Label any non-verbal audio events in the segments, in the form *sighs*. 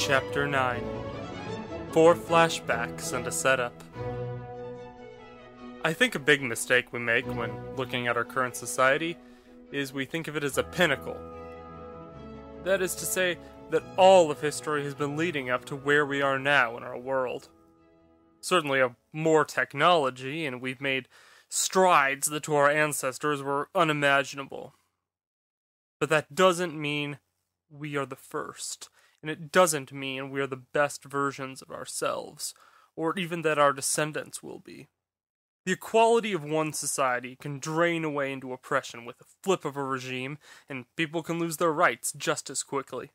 Chapter 9 Four flashbacks and a setup. I think a big mistake we make when looking at our current society is we think of it as a pinnacle. That is to say, that all of history has been leading up to where we are now in our world. Certainly, have more technology, and we've made strides that to our ancestors were unimaginable. But that doesn't mean we are the first, and it doesn't mean we are the best versions of ourselves, or even that our descendants will be. The equality of one society can drain away into oppression with a flip of a regime, and people can lose their rights just as quickly.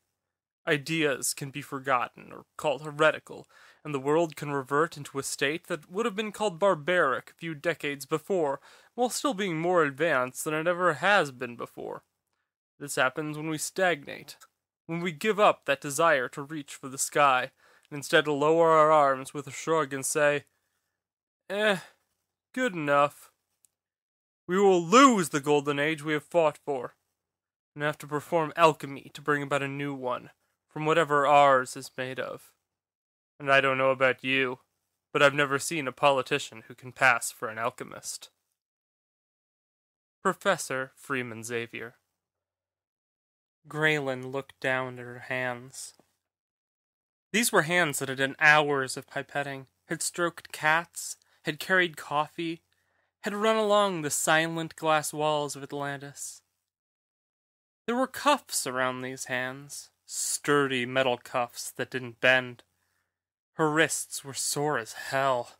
Ideas can be forgotten or called heretical, and the world can revert into a state that would have been called barbaric a few decades before, while still being more advanced than it ever has been before. This happens when we stagnate, when we give up that desire to reach for the sky, and instead lower our arms with a shrug and say, Eh, good enough. We will lose the golden age we have fought for, and have to perform alchemy to bring about a new one, from whatever ours is made of. And I don't know about you, but I've never seen a politician who can pass for an alchemist. Professor Freeman Xavier. Graelyn looked down at her hands. These were hands that had done hours of pipetting, had stroked cats, had carried coffee, had run along the silent glass walls of Atlantis. There were cuffs around these hands, sturdy metal cuffs that didn't bend. Her wrists were sore as hell.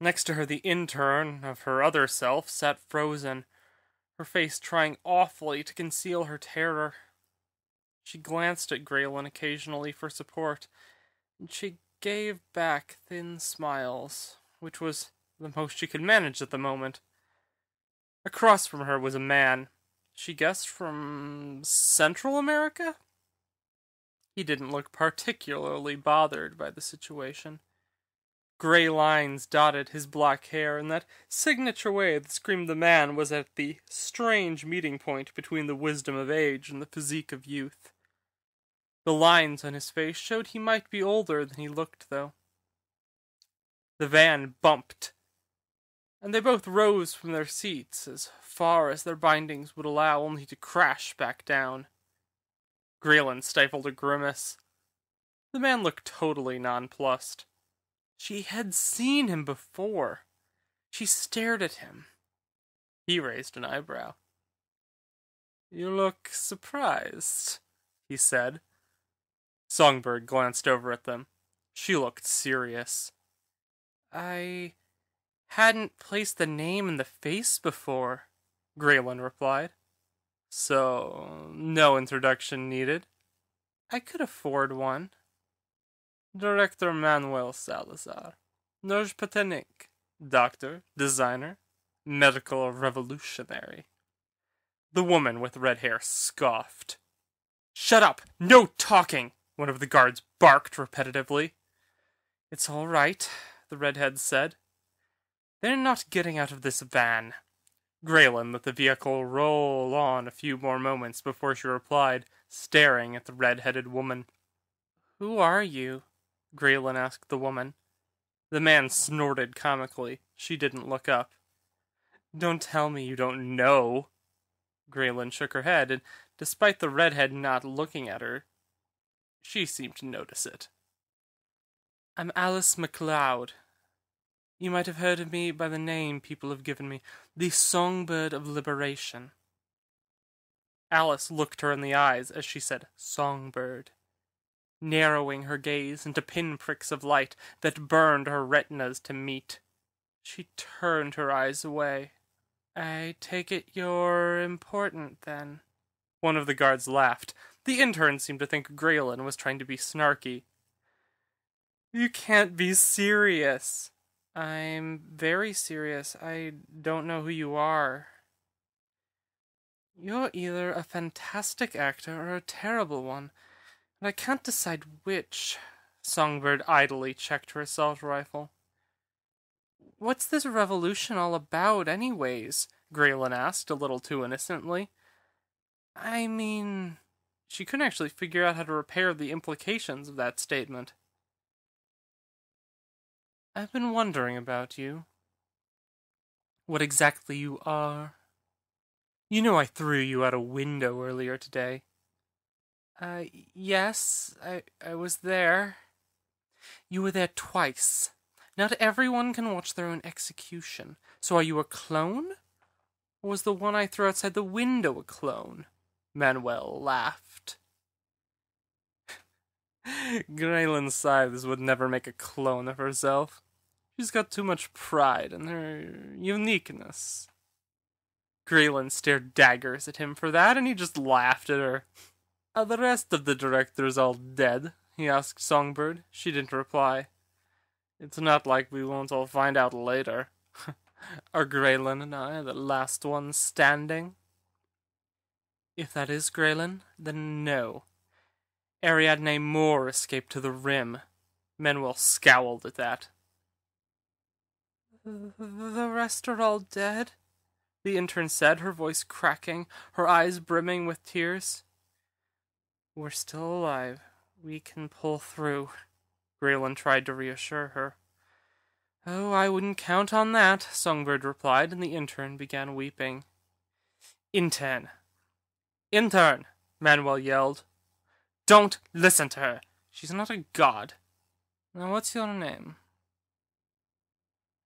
Next to her, the intern of her other self sat frozen, her face trying awfully to conceal her terror. She glanced at Graelyn occasionally for support, and she gave back thin smiles, which was the most she could manage at the moment. Across from her was a man, she guessed from Central America? He didn't look particularly bothered by the situation. Gray lines dotted his black hair in that signature way that screamed the man was at the strange meeting point between the wisdom of age and the physique of youth. The lines on his face showed he might be older than he looked, though. The van bumped, and they both rose from their seats as far as their bindings would allow, only to crash back down. Graelyn stifled a grimace. The man looked totally nonplussed. She had seen him before. She stared at him. He raised an eyebrow. You look surprised, he said. Songbird glanced over at them. She looked serious. I hadn't placed the name in the face before, Graelyn replied. So, no introduction needed. I could afford one. Director Manuel Salazar. Nurse Patenik. Doctor, designer, medical revolutionary. The woman with red hair scoffed. Shut up! No talking! One of the guards barked repetitively. It's all right, the redhead said. They're not getting out of this van. Graelyn let the vehicle roll on a few more moments before she replied, staring at the red-headed woman. Who are you? Graelyn asked the woman. The man snorted comically. She didn't look up. Don't tell me you don't know. Graelyn shook her head, and despite the redhead not looking at her, she seemed to notice it. I'm Alice MacLeod. You might have heard of me by the name people have given me, the Songbird of Liberation. Alice looked her in the eyes as she said Songbird narrowing her gaze into pinpricks of light that burned her retinas to meet. She turned her eyes away. I take it you're important, then. One of the guards laughed. The intern seemed to think Graelyn was trying to be snarky. You can't be serious. I'm very serious. I don't know who you are. You're either a fantastic actor or a terrible one. I can't decide which. Songbird idly checked her assault rifle. What's this revolution all about, anyways? Graelyn asked, a little too innocently. I mean, she couldn't actually figure out how to repair the implications of that statement. I've been wondering about you. What exactly you are. You know I threw you out a window earlier today. Uh, yes, I, I was there. You were there twice. Not everyone can watch their own execution. So are you a clone? Or was the one I threw outside the window a clone? Manuel laughed. *laughs* Graelyn sighed this would never make a clone of herself. She's got too much pride in her uniqueness. Graelyn stared daggers at him for that, and he just laughed at her. Are the rest of the directors all dead? he asked Songbird. She didn't reply. It's not like we won't all find out later. *laughs* Are Graelyn and I the last ones standing? If that is Graelyn, then no. Ariadne Moore escaped to the rim. Manuel scowled at that. The rest are all dead? The intern said, her voice cracking, her eyes brimming with tears. We're still alive. We can pull through. Graelyn tried to reassure her. Oh, I wouldn't count on that, Songbird replied, and the intern began weeping. Intern! Intern! Manuel yelled. Don't listen to her. She's not a god. Now, what's your name?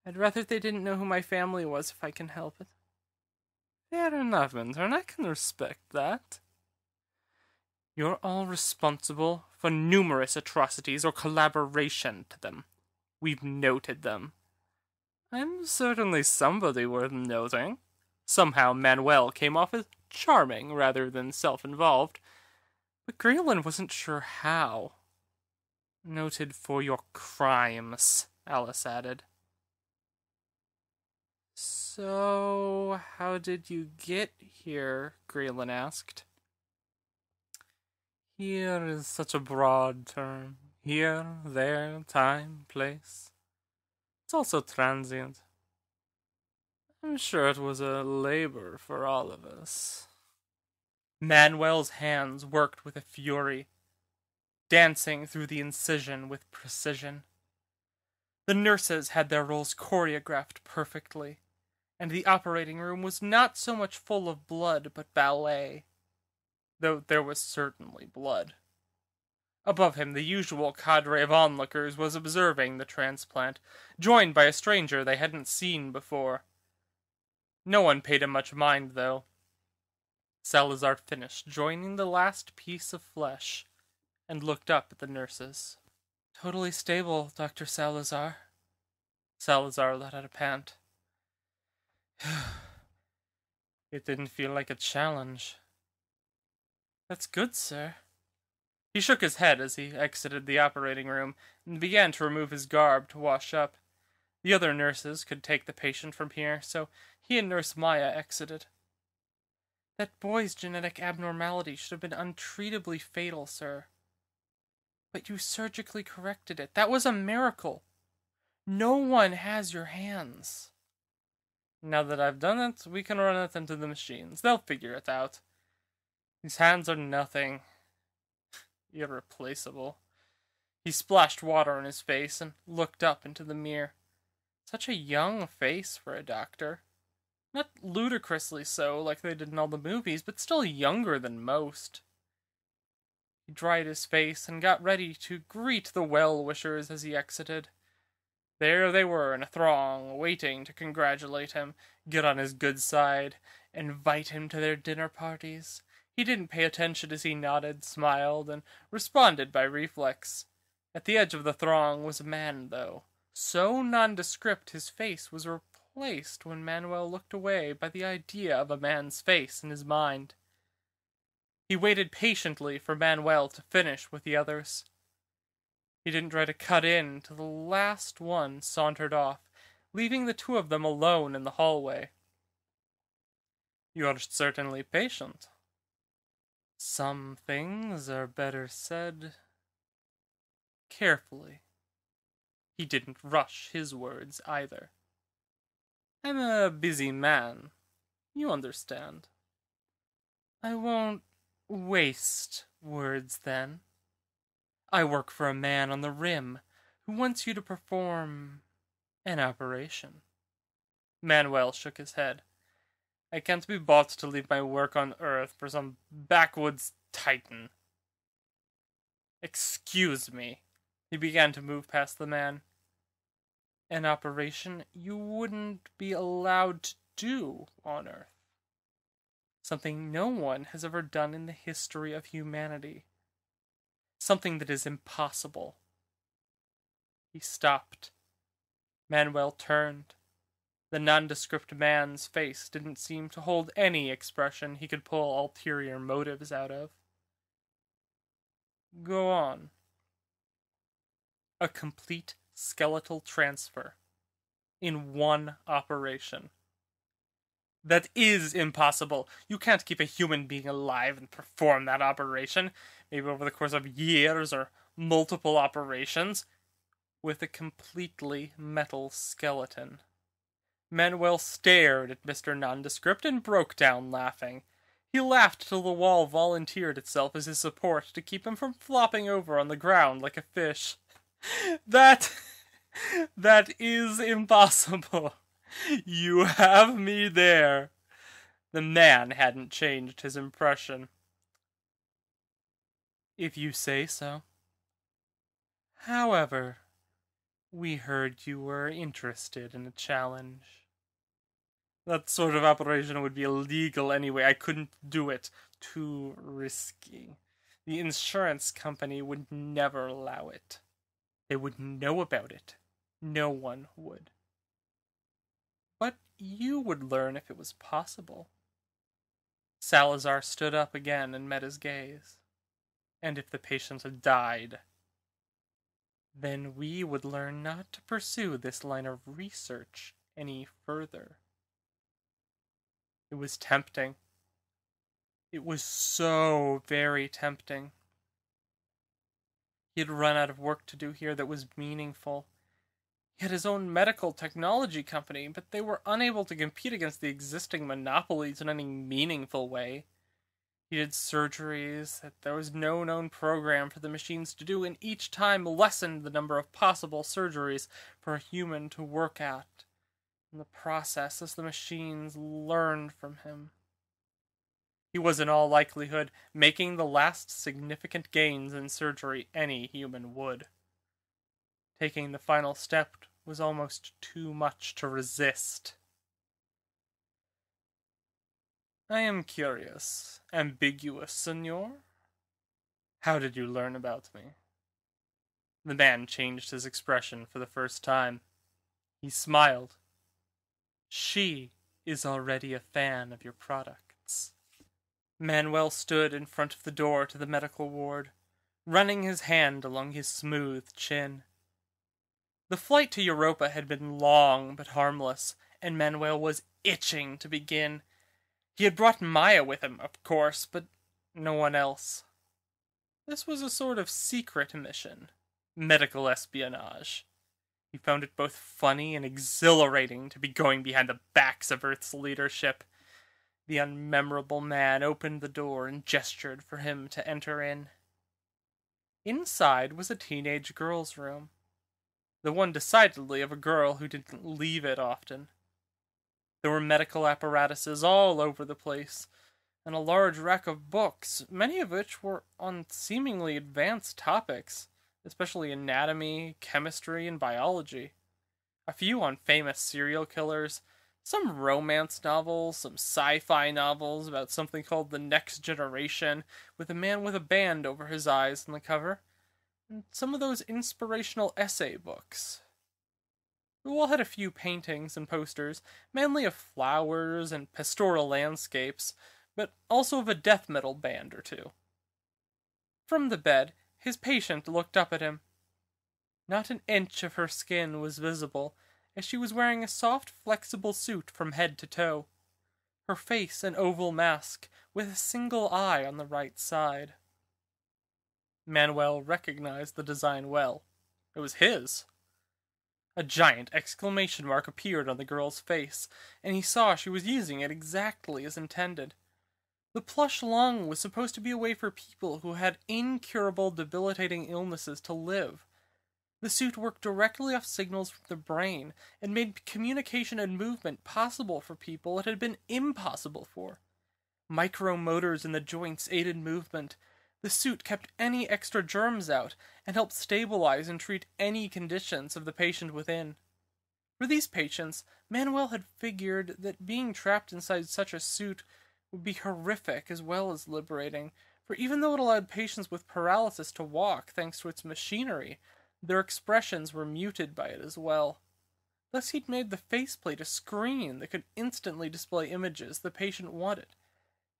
I'd rather they didn't know who my family was if I can help it. Fair enough, intern. I can respect that. You're all responsible for numerous atrocities or collaboration to them. We've noted them. I'm certainly somebody worth noting. Somehow Manuel came off as charming rather than self involved, but Graelyn wasn't sure how. Noted for your crimes, Alice added. So, how did you get here? Graelyn asked. Here is such a broad term. Here, there, time, place. It's also transient. I'm sure it was a labor for all of us. Manuel's hands worked with a fury, dancing through the incision with precision. The nurses had their roles choreographed perfectly, and the operating room was not so much full of blood but ballet though there was certainly blood. Above him, the usual cadre of onlookers was observing the transplant, joined by a stranger they hadn't seen before. No one paid him much mind, though. Salazar finished joining the last piece of flesh and looked up at the nurses. Totally stable, Dr. Salazar. Salazar let out a pant. *sighs* it didn't feel like a challenge. That's good, sir. He shook his head as he exited the operating room and began to remove his garb to wash up. The other nurses could take the patient from here, so he and Nurse Maya exited. That boy's genetic abnormality should have been untreatably fatal, sir. But you surgically corrected it. That was a miracle. No one has your hands. Now that I've done it, we can run it into the machines. They'll figure it out. These hands are nothing. Irreplaceable. He splashed water on his face and looked up into the mirror. Such a young face for a doctor. Not ludicrously so, like they did in all the movies, but still younger than most. He dried his face and got ready to greet the well wishers as he exited. There they were in a throng, waiting to congratulate him, get on his good side, invite him to their dinner parties. He didn't pay attention as he nodded, smiled, and responded by reflex. At the edge of the throng was a man, though, so nondescript his face was replaced when Manuel looked away by the idea of a man's face in his mind. He waited patiently for Manuel to finish with the others. He didn't try to cut in till the last one sauntered off, leaving the two of them alone in the hallway. You are certainly patient, some things are better said carefully. He didn't rush his words either. I'm a busy man. You understand. I won't waste words then. I work for a man on the rim who wants you to perform an operation. Manuel shook his head. I can't be bought to leave my work on Earth for some backwoods titan. Excuse me. He began to move past the man. An operation you wouldn't be allowed to do on Earth. Something no one has ever done in the history of humanity. Something that is impossible. He stopped. Manuel turned. The nondescript man's face didn't seem to hold any expression he could pull ulterior motives out of. Go on. A complete skeletal transfer in one operation. That is impossible. You can't keep a human being alive and perform that operation, maybe over the course of years or multiple operations, with a completely metal skeleton. Manuel stared at Mr. Nondescript and broke down laughing. He laughed till the wall volunteered itself as his support to keep him from flopping over on the ground like a fish. *laughs* That. *laughs* that is impossible. *laughs* You have me there. The man hadn't changed his impression. If you say so. However, we heard you were interested in a challenge. That sort of operation would be illegal anyway. I couldn't do it. Too risky. The insurance company would never allow it. They would know about it. No one would. But you would learn if it was possible. Salazar stood up again and met his gaze. And if the patient had died, then we would learn not to pursue this line of research any further. It was tempting. It was so very tempting. He had run out of work to do here that was meaningful. He had his own medical technology company, but they were unable to compete against the existing monopolies in any meaningful way. He did surgeries that there was no known program for the machines to do, and each time lessened the number of possible surgeries for a human to work at in the process as the machines learned from him. He was in all likelihood making the last significant gains in surgery any human would. Taking the final step was almost too much to resist. I am curious. Ambiguous, senor? How did you learn about me? The man changed his expression for the first time. He smiled she is already a fan of your products. Manuel stood in front of the door to the medical ward, running his hand along his smooth chin. The flight to Europa had been long but harmless, and Manuel was itching to begin. He had brought Maya with him, of course, but no one else. This was a sort of secret mission, medical espionage. He found it both funny and exhilarating to be going behind the backs of Earth's leadership. The unmemorable man opened the door and gestured for him to enter in. Inside was a teenage girl's room. The one decidedly of a girl who didn't leave it often. There were medical apparatuses all over the place, and a large rack of books, many of which were on seemingly advanced topics especially anatomy, chemistry, and biology. A few on famous serial killers, some romance novels, some sci fi novels about something called The Next Generation, with a man with a band over his eyes on the cover, and some of those inspirational essay books. The wall had a few paintings and posters, mainly of flowers and pastoral landscapes, but also of a death metal band or two. From the bed, his patient looked up at him. Not an inch of her skin was visible, as she was wearing a soft, flexible suit from head to toe. Her face an oval mask, with a single eye on the right side. Manuel recognized the design well. It was his. A giant exclamation mark appeared on the girl's face, and he saw she was using it exactly as intended. The plush lung was supposed to be a way for people who had incurable, debilitating illnesses to live. The suit worked directly off signals from the brain and made communication and movement possible for people it had been impossible for. Micromotors in the joints aided movement. The suit kept any extra germs out and helped stabilize and treat any conditions of the patient within. For these patients, Manuel had figured that being trapped inside such a suit would be horrific as well as liberating, for even though it allowed patients with paralysis to walk thanks to its machinery, their expressions were muted by it as well. Thus he'd made the faceplate a screen that could instantly display images the patient wanted,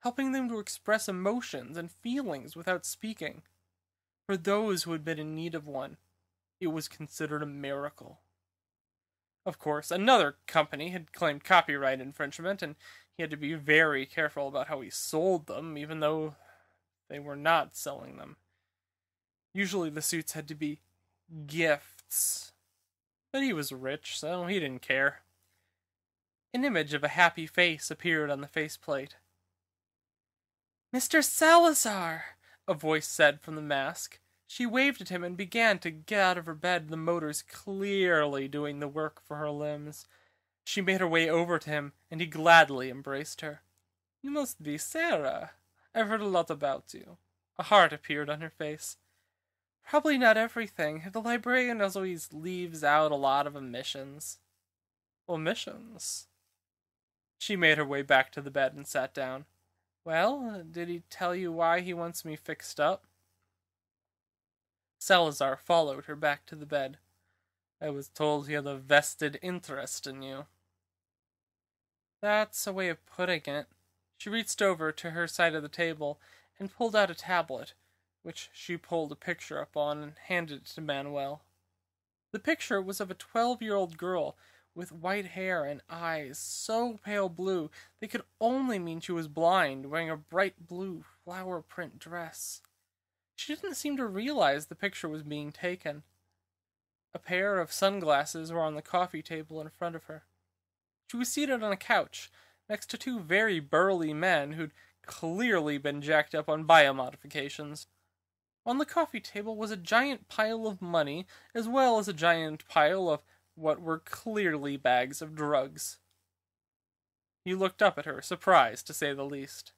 helping them to express emotions and feelings without speaking. For those who had been in need of one, it was considered a miracle. Of course, another company had claimed copyright infringement, and he had to be very careful about how he sold them, even though they were not selling them. Usually the suits had to be gifts. But he was rich, so he didn't care. An image of a happy face appeared on the faceplate. Mr. Salazar, a voice said from the mask. She waved at him and began to get out of her bed, the motors clearly doing the work for her limbs. She made her way over to him, and he gladly embraced her. You must be Sarah. I've heard a lot about you. A heart appeared on her face. Probably not everything. The librarian always leaves out a lot of omissions. Omissions? She made her way back to the bed and sat down. Well, did he tell you why he wants me fixed up? Salazar followed her back to the bed. I was told he had a vested interest in you. That's a way of putting it. She reached over to her side of the table and pulled out a tablet, which she pulled a picture up on and handed it to Manuel. The picture was of a twelve year old girl with white hair and eyes so pale blue they could only mean she was blind, wearing a bright blue flower print dress. She didn't seem to realize the picture was being taken. A pair of sunglasses were on the coffee table in front of her. She was seated on a couch next to two very burly men who'd clearly been jacked up on biomodifications. On the coffee table was a giant pile of money, as well as a giant pile of what were clearly bags of drugs. He looked up at her, surprised to say the least.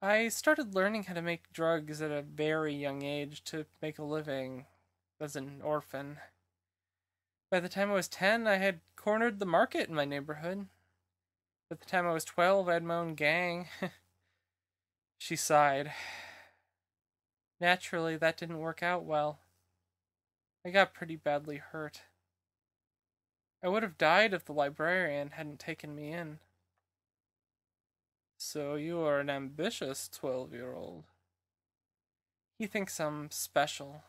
I started learning how to make drugs at a very young age to make a living as an orphan. By the time I was 10, I had cornered the market in my neighborhood. By the time I was 12, I had my own gang. *laughs* she sighed. Naturally, that didn't work out well. I got pretty badly hurt. I would have died if the librarian hadn't taken me in. So you are an ambitious twelve-year-old. He thinks I'm special.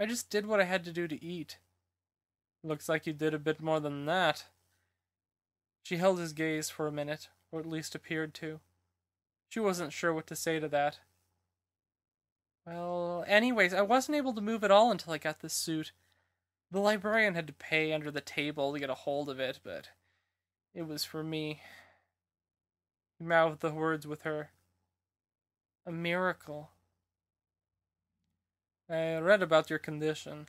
I just did what I had to do to eat. Looks like you did a bit more than that. She held his gaze for a minute, or at least appeared to. She wasn't sure what to say to that. Well, anyways, I wasn't able to move at all until I got this suit. The librarian had to pay under the table to get a hold of it, but it was for me. He mouthed the words with her. A miracle. I read about your condition.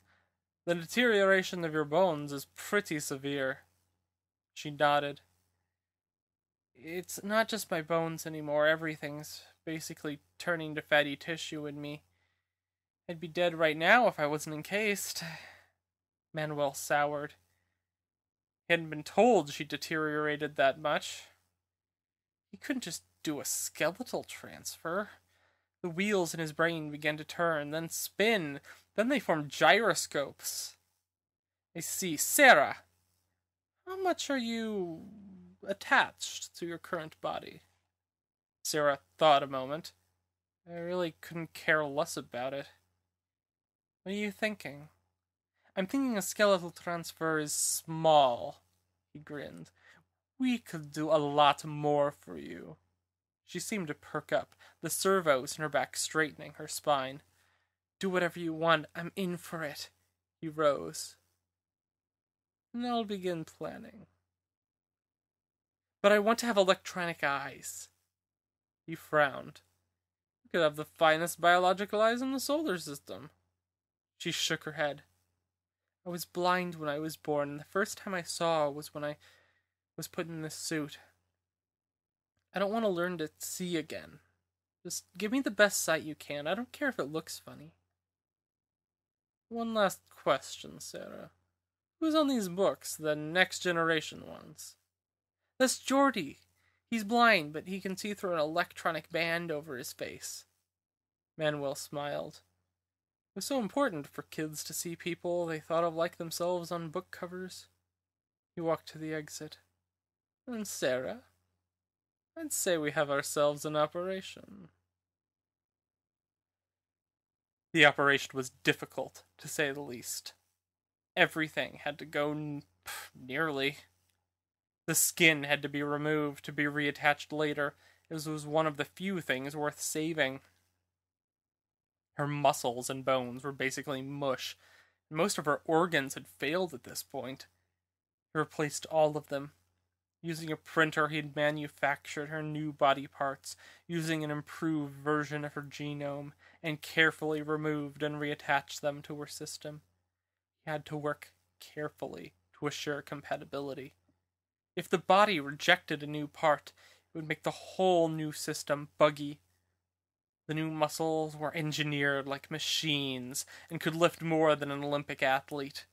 The deterioration of your bones is pretty severe. She nodded. It's not just my bones anymore. Everything's basically turning to fatty tissue in me. I'd be dead right now if I wasn't encased. Manuel soured. He hadn't been told she deteriorated that much. He couldn't just do a skeletal transfer. The wheels in his brain began to turn, then spin, then they formed gyroscopes. I see. Sarah, how much are you attached to your current body? Sarah thought a moment. I really couldn't care less about it. What are you thinking? I'm thinking a skeletal transfer is small. He grinned. We could do a lot more for you. She seemed to perk up, the servos in her back straightening her spine. Do whatever you want. I'm in for it. He rose. And I'll begin planning. But I want to have electronic eyes. He frowned. You could have the finest biological eyes in the solar system. She shook her head. I was blind when I was born, and the first time I saw was when I was put in this suit. I don't want to learn to see again. Just give me the best sight you can. I don't care if it looks funny. One last question, Sarah. Who's on these books, the next generation ones? That's Geordi. He's blind, but he can see through an electronic band over his face. Manuel smiled. It was so important for kids to see people they thought of like themselves on book covers. He walked to the exit. And Sarah? I'd say we have ourselves an operation. The operation was difficult, to say the least. Everything had to go n- nearly. The skin had to be removed to be reattached later. It was one of the few things worth saving. Her muscles and bones were basically mush, and most of her organs had failed at this point. He replaced all of them. Using a printer, he had manufactured her new body parts, using an improved version of her genome, and carefully removed and reattached them to her system. He had to work carefully to assure compatibility. If the body rejected a new part, it would make the whole new system buggy. The new muscles were engineered like machines and could lift more than an Olympic athlete.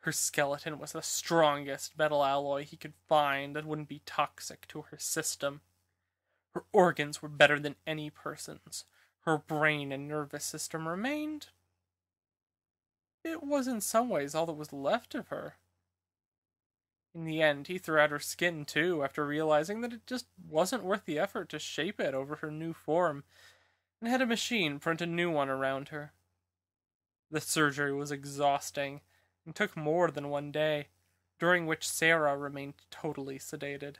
Her skeleton was the strongest metal alloy he could find that wouldn't be toxic to her system. Her organs were better than any person's. Her brain and nervous system remained. It was in some ways all that was left of her. In the end, he threw out her skin too, after realizing that it just wasn't worth the effort to shape it over her new form, and had a machine print a new one around her. The surgery was exhausting, and took more than one day, during which Sarah remained totally sedated.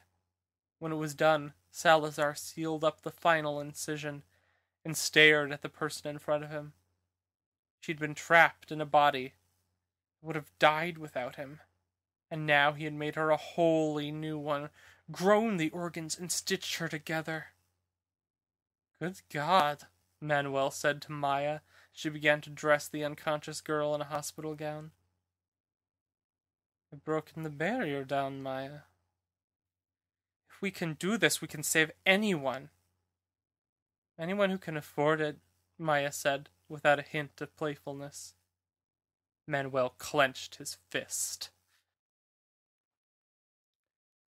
When it was done, Salazar sealed up the final incision and stared at the person in front of him. She'd been trapped in a body, would have died without him, and now he had made her a wholly new one, grown the organs and stitched her together. Good God, Manuel said to Maya as she began to dress the unconscious girl in a hospital gown. I've broken the barrier down, Maya. If we can do this, we can save anyone. Anyone who can afford it, Maya said, without a hint of playfulness. Manuel clenched his fist.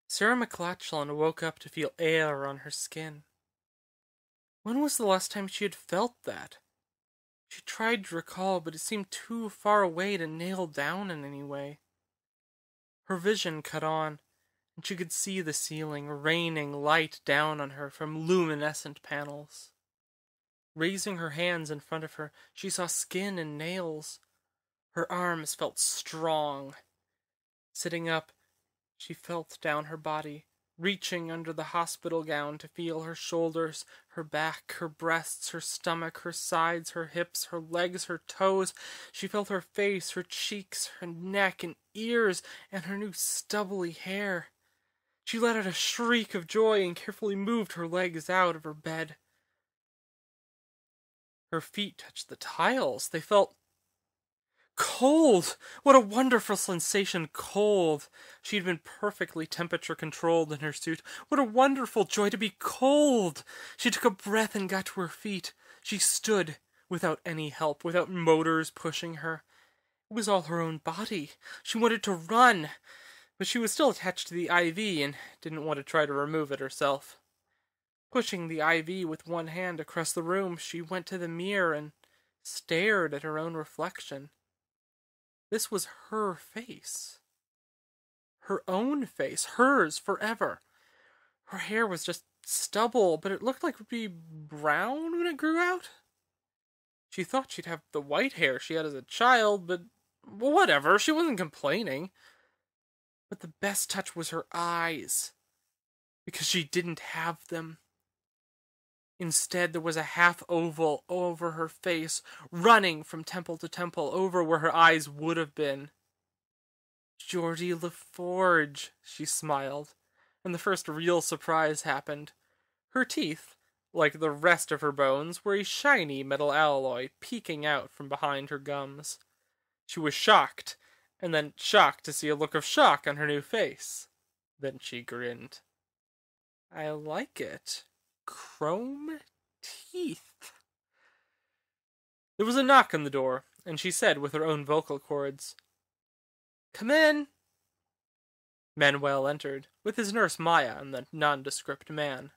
Sarah McLachlan woke up to feel air on her skin. When was the last time she had felt that? She tried to recall, but it seemed too far away to nail down in any way. Her vision cut on, and she could see the ceiling raining light down on her from luminescent panels. Raising her hands in front of her, she saw skin and nails. Her arms felt strong. Sitting up, she felt down her body, reaching under the hospital gown to feel her shoulders, her back, her breasts, her stomach, her sides, her hips, her legs, her toes. She felt her face, her cheeks, her neck and ears, and her new stubbly hair. She let out a shriek of joy and carefully moved her legs out of her bed. Her feet touched the tiles. They felt cold. What a wonderful sensation, cold. She had been perfectly temperature controlled in her suit. What a wonderful joy to be cold. She took a breath and got to her feet. She stood without any help, without motors pushing her. It was all her own body. She wanted to run, but she was still attached to the IV and didn't want to try to remove it herself. Pushing the IV with one hand across the room, she went to the mirror and stared at her own reflection. This was her face. Her own face, hers forever. Her hair was just stubble, but it looked like it would be brown when it grew out. She thought she'd have the white hair she had as a child, but whatever, she wasn't complaining. But the best touch was her eyes, because she didn't have them. Instead, there was a half oval over her face, running from temple to temple, over where her eyes would have been. Geordi LaForge, she smiled, and the first real surprise happened. Her teeth, like the rest of her bones, were a shiny metal alloy peeking out from behind her gums. She was shocked, and then shocked to see a look of shock on her new face. Then she grinned. I like it. Chrome teeth. There was a knock on the door, and she said with her own vocal cords, Come in. Manuel entered, with his nurse Maya and the nondescript man.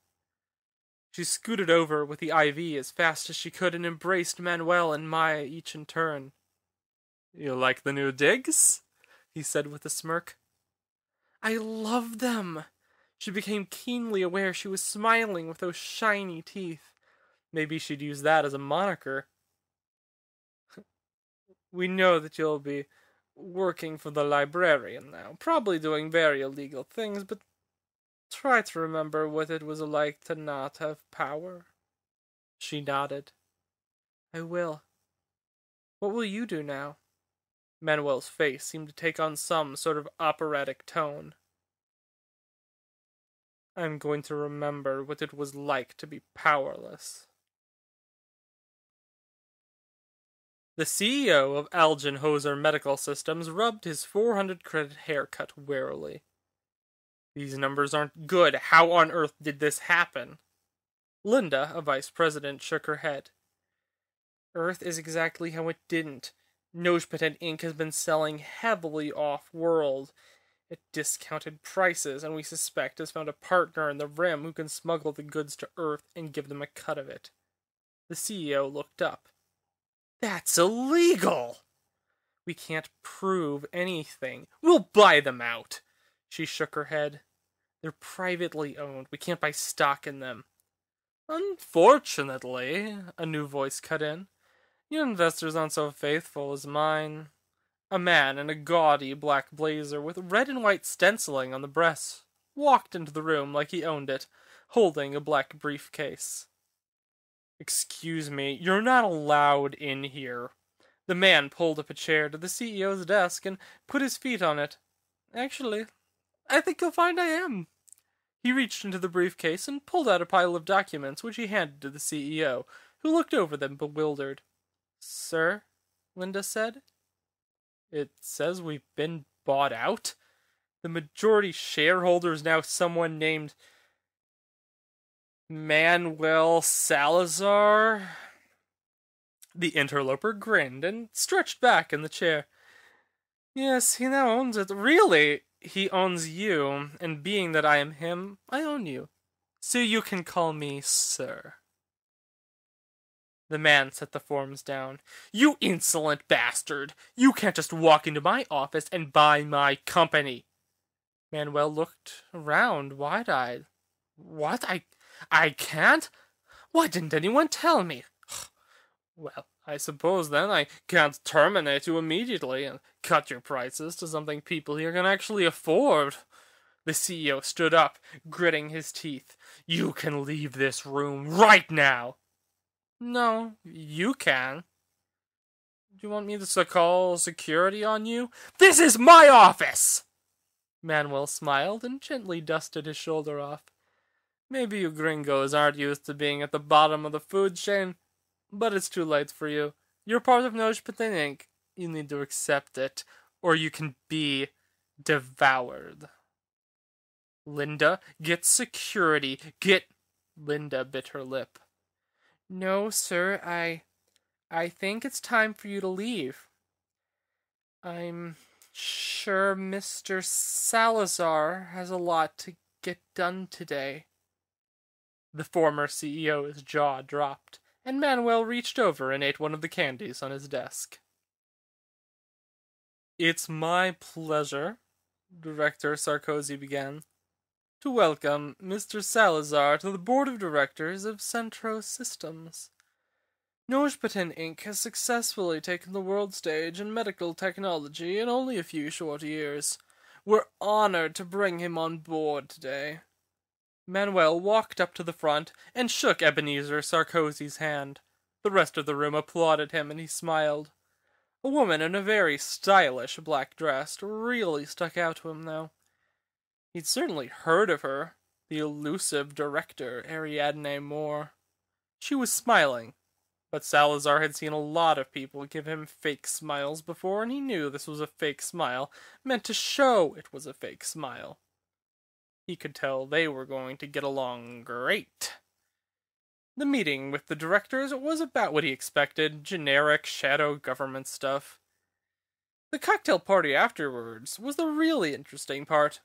She scooted over with the IV as fast as she could and embraced Manuel and Maya each in turn. You like the new digs? he said with a smirk. I love them. She became keenly aware she was smiling with those shiny teeth. Maybe she'd use that as a moniker. *laughs* we know that you'll be working for the librarian now, probably doing very illegal things, but try to remember what it was like to not have power. She nodded. I will. What will you do now? Manuel's face seemed to take on some sort of operatic tone. I'm going to remember what it was like to be powerless. The CEO of Algenhoser Medical Systems rubbed his 400 credit haircut warily. These numbers aren't good. How on earth did this happen? Linda, a vice president, shook her head. Earth is exactly how it didn't. Nojpatent Inc. has been selling heavily off world at discounted prices, and we suspect has found a partner in the Rim who can smuggle the goods to Earth and give them a cut of it. The CEO looked up. That's illegal! We can't prove anything. We'll buy them out. She shook her head. They're privately owned. We can't buy stock in them. Unfortunately, a new voice cut in. Your investors aren't so faithful as mine. A man in a gaudy black blazer with red and white stenciling on the breast walked into the room like he owned it, holding a black briefcase. Excuse me, you're not allowed in here. The man pulled up a chair to the CEO's desk and put his feet on it. Actually, I think you'll find I am. He reached into the briefcase and pulled out a pile of documents which he handed to the CEO, who looked over them bewildered. Sir, Linda said. It says we've been bought out? The majority shareholder is now someone named Manuel Salazar? The interloper grinned and stretched back in the chair. Yes, he now owns it. Really, he owns you, and being that I am him, I own you. So you can call me Sir. The man set the forms down. You insolent bastard! You can't just walk into my office and buy my company! Manuel looked around, wide eyed. What? I I can't? Why didn't anyone tell me? *sighs* Well, I suppose then I can't terminate you immediately and cut your prices to something people here can actually afford. The CEO stood up, gritting his teeth. You can leave this room right now. No, you can. Do you want me to call security on you? This is my office! Manuel smiled and gently dusted his shoulder off. Maybe you gringos aren't used to being at the bottom of the food chain, but it's too late for you. You're part of Nojpatent Inc. You need to accept it, or you can be devoured. Linda, get security. Get. Linda bit her lip. No, sir, I. I think it's time for you to leave. I'm sure Mr. Salazar has a lot to get done today. The former CEO's jaw dropped, and Manuel reached over and ate one of the candies on his desk. It's my pleasure, Director Sarkozy began, to welcome Mr. Salazar to the Board of Directors of Centro Systems. Nojpatent Inc. has successfully taken the world stage in medical technology in only a few short years. We're honored to bring him on board today. Manuel walked up to the front and shook Ebenezer Sarkozy's hand. The rest of the room applauded him, and he smiled. A woman in a very stylish black dress really stuck out to him, though. He'd certainly heard of her, the elusive director, Ariadne Moore. She was smiling, but Salazar had seen a lot of people give him fake smiles before, and he knew this was a fake smile, meant to show it was a fake smile. He could tell they were going to get along great. The meeting with the directors was about what he expected generic shadow government stuff. The cocktail party afterwards was the really interesting part.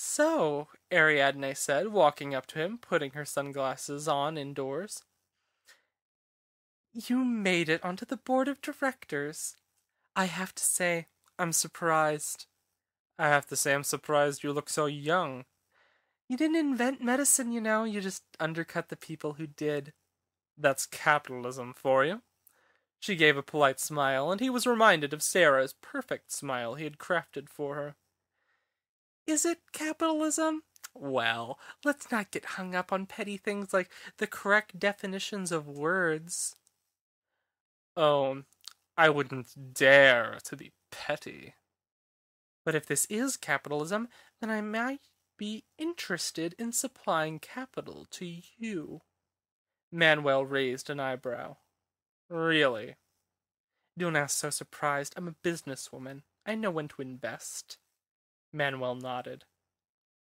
So, Ariadne said, walking up to him, putting her sunglasses on indoors. You made it onto the board of directors. I have to say, I'm surprised. I have to say, I'm surprised you look so young. You didn't invent medicine, you know, you just undercut the people who did. That's capitalism for you. She gave a polite smile, and he was reminded of Sarah's perfect smile he had crafted for her. Is it capitalism? Well, let's not get hung up on petty things like the correct definitions of words. Oh, I wouldn't dare to be petty. But if this is capitalism, then I might be interested in supplying capital to you. Manuel raised an eyebrow. Really? Don't ask so surprised. I'm a businesswoman. I know when to invest. Manuel nodded.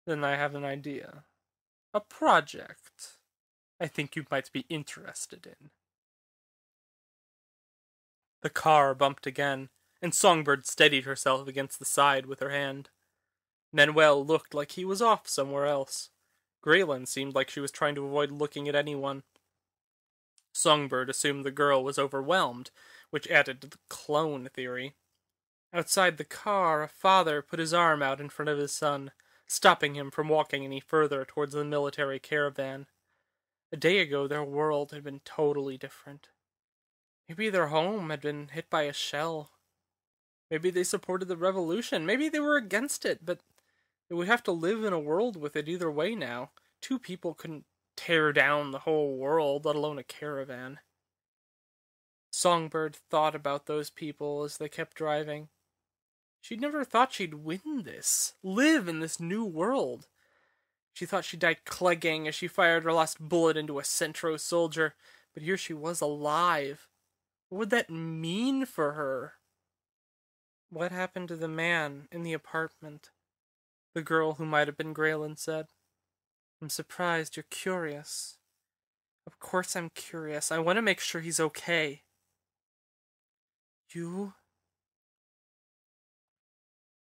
Then I have an idea. A project I think you might be interested in. The car bumped again, and Songbird steadied herself against the side with her hand. Manuel looked like he was off somewhere else. Graelyn seemed like she was trying to avoid looking at anyone. Songbird assumed the girl was overwhelmed, which added to the clone theory. Outside the car, a father put his arm out in front of his son, stopping him from walking any further towards the military caravan. A day ago, their world had been totally different. Maybe their home had been hit by a shell. Maybe they supported the revolution. Maybe they were against it, but they would have to live in a world with it either way now. Two people couldn't tear down the whole world, let alone a caravan. Songbird thought about those people as they kept driving. She'd never thought she'd win this, live in this new world. She thought she died clegging as she fired her last bullet into a Centro soldier, but here she was alive. What would that mean for her? What happened to the man in the apartment? The girl who might have been Graelyn said. I'm surprised you're curious. Of course I'm curious. I want to make sure he's okay. You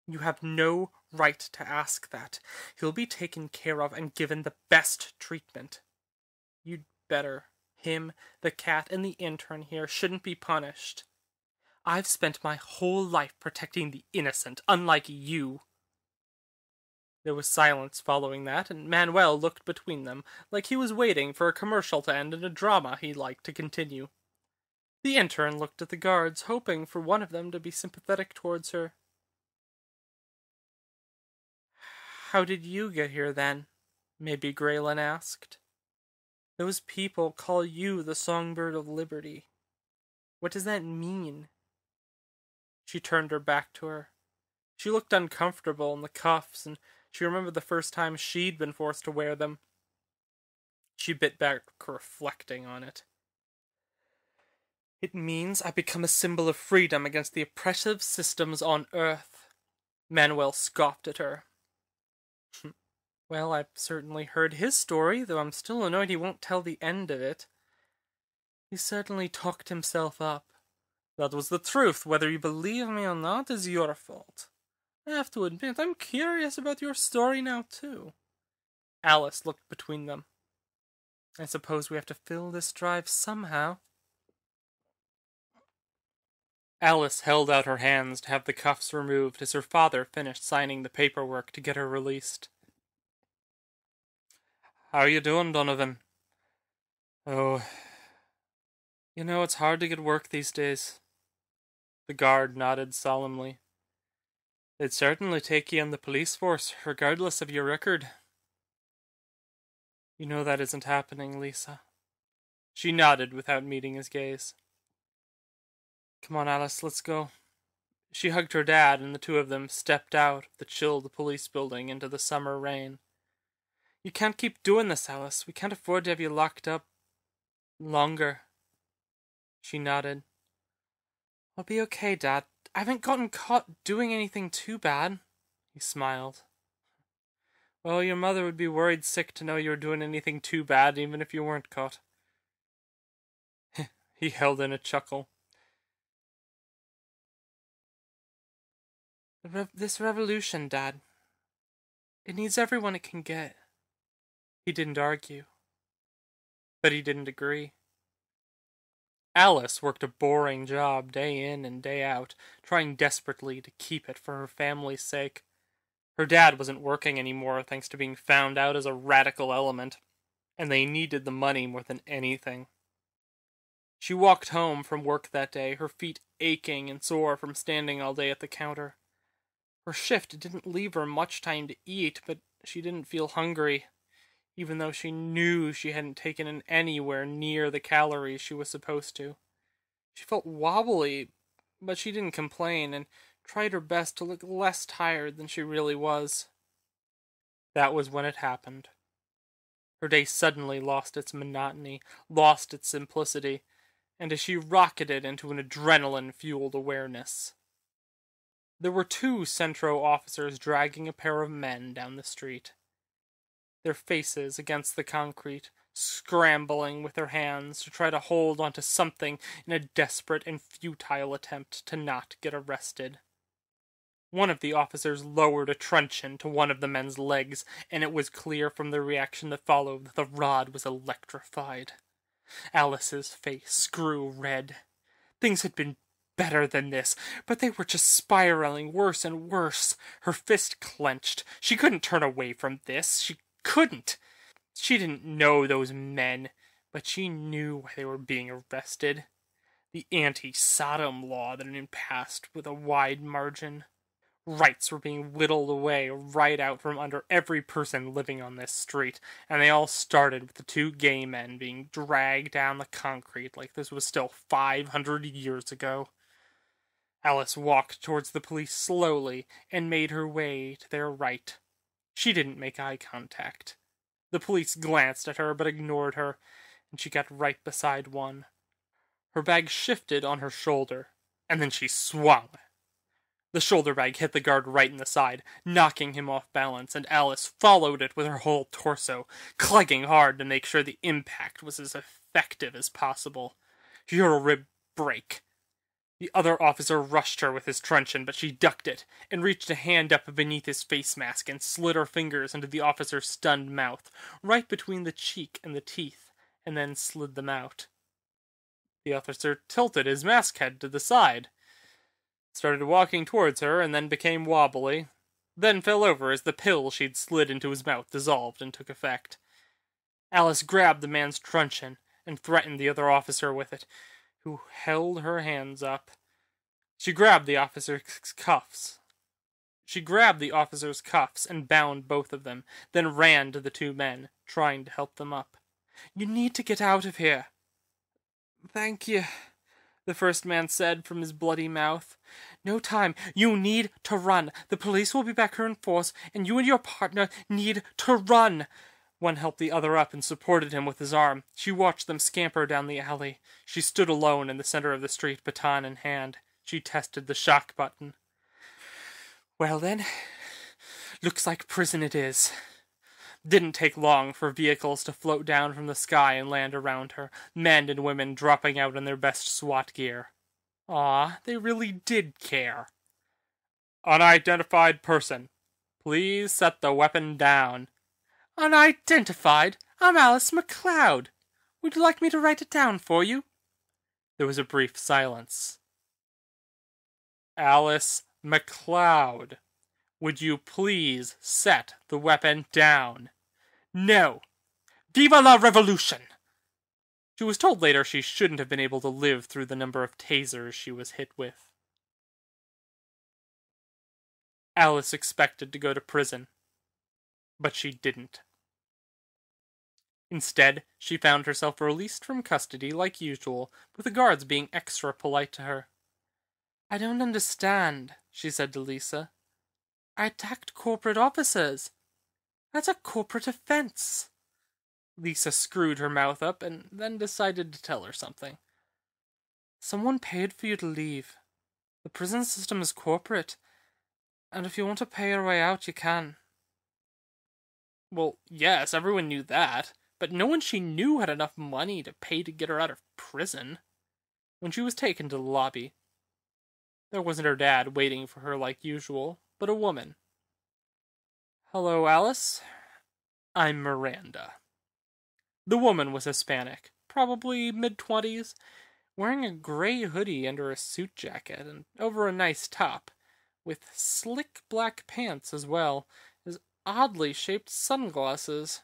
you have no right to ask that. He'll be taken care of and given the best treatment. You'd better. Him, the cat, and the intern here shouldn't be punished. I've spent my whole life protecting the innocent, unlike you. There was silence following that, and Manuel looked between them, like he was waiting for a commercial to end and a drama he liked to continue. The intern looked at the guards, hoping for one of them to be sympathetic towards her. How did you get here then? Maybe Graelyn asked. Those people call you the songbird of liberty. What does that mean? She turned her back to her. She looked uncomfortable in the cuffs, and she remembered the first time she'd been forced to wear them. She bit back, reflecting on it. It means I become a symbol of freedom against the oppressive systems on Earth. Manuel scoffed at her. *laughs* Well, I've certainly heard his story, though I'm still annoyed he won't tell the end of it. He certainly talked himself up. That was the truth. Whether you believe me or not is your fault. I have to admit, I'm curious about your story now, too. Alice looked between them. I suppose we have to fill this drive somehow. Alice held out her hands to have the cuffs removed as her father finished signing the paperwork to get her released. How are you doing, Donovan? Oh, you know, it's hard to get work these days. The guard nodded solemnly. They'd certainly take you in the police force, regardless of your record. You know that isn't happening, Lisa. She nodded without meeting his gaze. Come on, Alice, let's go. She hugged her dad, and the two of them stepped out of the chilled police building into the summer rain. You can't keep doing this, Alice. We can't afford to have you locked up Longer. She nodded. I'll be okay, Dad. I haven't gotten caught doing anything too bad. He smiled. Well, your mother would be worried sick to know you were doing anything too bad, even if you weren't caught. *laughs* he held in a chuckle. This revolution, Dad. It needs everyone it can get. He didn't argue. But he didn't agree. Alice worked a boring job day in and day out, trying desperately to keep it for her family's sake. Her dad wasn't working anymore thanks to being found out as a radical element, and they needed the money more than anything. She walked home from work that day, her feet aching and sore from standing all day at the counter. Her shift didn't leave her much time to eat, but she didn't feel hungry even though she knew she hadn't taken in anywhere near the calories she was supposed to. She felt wobbly, but she didn't complain and tried her best to look less tired than she really was. That was when it happened. Her day suddenly lost its monotony, lost its simplicity, and as she rocketed into an adrenaline fueled awareness. There were two Centro officers dragging a pair of men down the street their faces against the concrete, scrambling with their hands to try to hold onto something in a desperate and futile attempt to not get arrested. One of the officers lowered a truncheon to one of the men's legs, and it was clear from the reaction that followed that the rod was electrified. Alice's face grew red. Things had been better than this, but they were just spiraling worse and worse. Her fist clenched. She couldn't turn away from this. She couldn't. She didn't know those men, but she knew why they were being arrested. The anti Sodom law that had been passed with a wide margin. Rights were being whittled away right out from under every person living on this street, and they all started with the two gay men being dragged down the concrete like this was still five hundred years ago. Alice walked towards the police slowly and made her way to their right. She didn't make eye contact. The police glanced at her but ignored her, and she got right beside one. Her bag shifted on her shoulder, and then she swung. The shoulder bag hit the guard right in the side, knocking him off balance, and Alice followed it with her whole torso, clugging hard to make sure the impact was as effective as possible. She heard a rib break, the other officer rushed her with his truncheon, but she ducked it and reached a hand up beneath his face mask and slid her fingers into the officer's stunned mouth, right between the cheek and the teeth, and then slid them out. The officer tilted his mask head to the side, started walking towards her, and then became wobbly, then fell over as the pill she'd slid into his mouth dissolved and took effect. Alice grabbed the man's truncheon and threatened the other officer with it who held her hands up. She grabbed the officer's cuffs. She grabbed the officer's cuffs and bound both of them, then ran to the two men, trying to help them up. You need to get out of here. Thank you, the first man said from his bloody mouth. No time. You need to run. The police will be back here in force, and you and your partner need to run. One helped the other up and supported him with his arm. She watched them scamper down the alley. She stood alone in the center of the street, baton in hand. She tested the shock button. Well then, looks like prison it is. Didn't take long for vehicles to float down from the sky and land around her, men and women dropping out in their best SWAT gear. Ah, they really did care. Unidentified person. Please set the weapon down. Unidentified? I'm Alice McLeod. Would you like me to write it down for you? There was a brief silence. Alice McLeod, would you please set the weapon down? No. Viva la Revolution! She was told later she shouldn't have been able to live through the number of tasers she was hit with. Alice expected to go to prison, but she didn't. Instead, she found herself released from custody like usual, with the guards being extra polite to her. I don't understand, she said to Lisa. I attacked corporate officers. That's a corporate offense. Lisa screwed her mouth up and then decided to tell her something. Someone paid for you to leave. The prison system is corporate, and if you want to pay your way out, you can. Well, yes, everyone knew that, but no one she knew had enough money to pay to get her out of prison. When she was taken to the lobby, there wasn't her dad waiting for her like usual, but a woman. Hello, Alice. I'm Miranda. The woman was Hispanic, probably mid twenties, wearing a gray hoodie under a suit jacket and over a nice top, with slick black pants as well as oddly shaped sunglasses.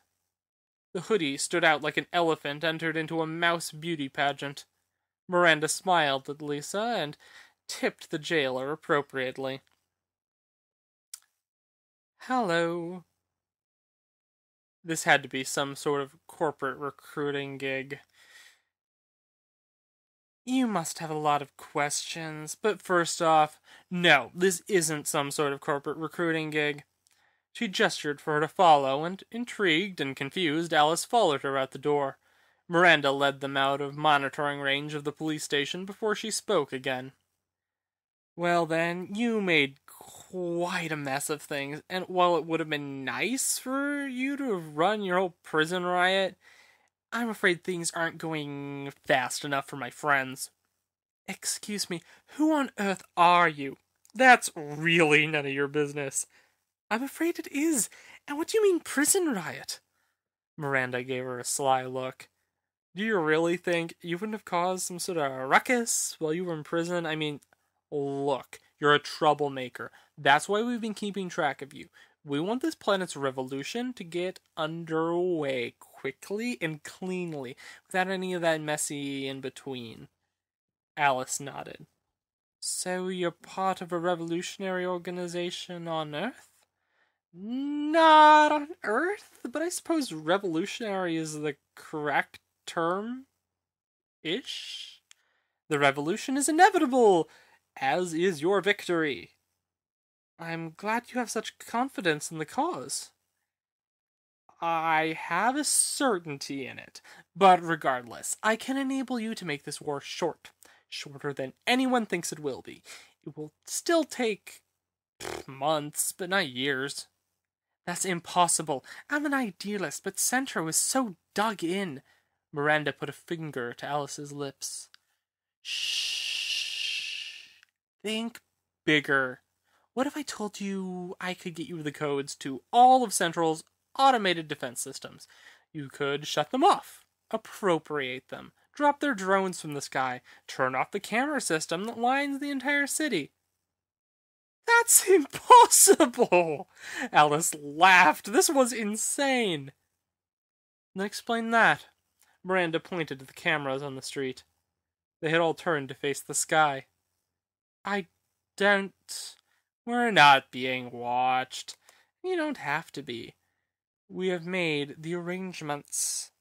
The hoodie stood out like an elephant entered into a mouse beauty pageant. Miranda smiled at Lisa and tipped the jailer appropriately. Hello. This had to be some sort of corporate recruiting gig. You must have a lot of questions, but first off, no, this isn't some sort of corporate recruiting gig. She gestured for her to follow, and, intrigued and confused, Alice followed her out the door. Miranda led them out of monitoring range of the police station before she spoke again. Well, then, you made quite a mess of things, and while it would have been nice for you to run your whole prison riot, I'm afraid things aren't going fast enough for my friends. Excuse me, who on earth are you? That's really none of your business. I'm afraid it is. And what do you mean, prison riot? Miranda gave her a sly look. Do you really think you wouldn't have caused some sort of a ruckus while you were in prison? I mean, look, you're a troublemaker. That's why we've been keeping track of you. We want this planet's revolution to get underway quickly and cleanly, without any of that messy in between. Alice nodded. So you're part of a revolutionary organization on Earth? Not on Earth, but I suppose revolutionary is the correct term ish. The revolution is inevitable, as is your victory. I'm glad you have such confidence in the cause. I have a certainty in it, but regardless, I can enable you to make this war short. Shorter than anyone thinks it will be. It will still take months, but not years. That's impossible. I'm an idealist, but Centro is so dug in. Miranda put a finger to Alice's lips. Shh. Think bigger. What if I told you I could get you the codes to all of Centro's automated defense systems. You could shut them off, appropriate them, drop their drones from the sky, turn off the camera system that lines the entire city. That's *laughs* impossible! Alice laughed. This was insane. Then explain that. Miranda pointed to the cameras on the street. They had all turned to face the sky. I don't. We're not being watched. You don't have to be. We have made the arrangements.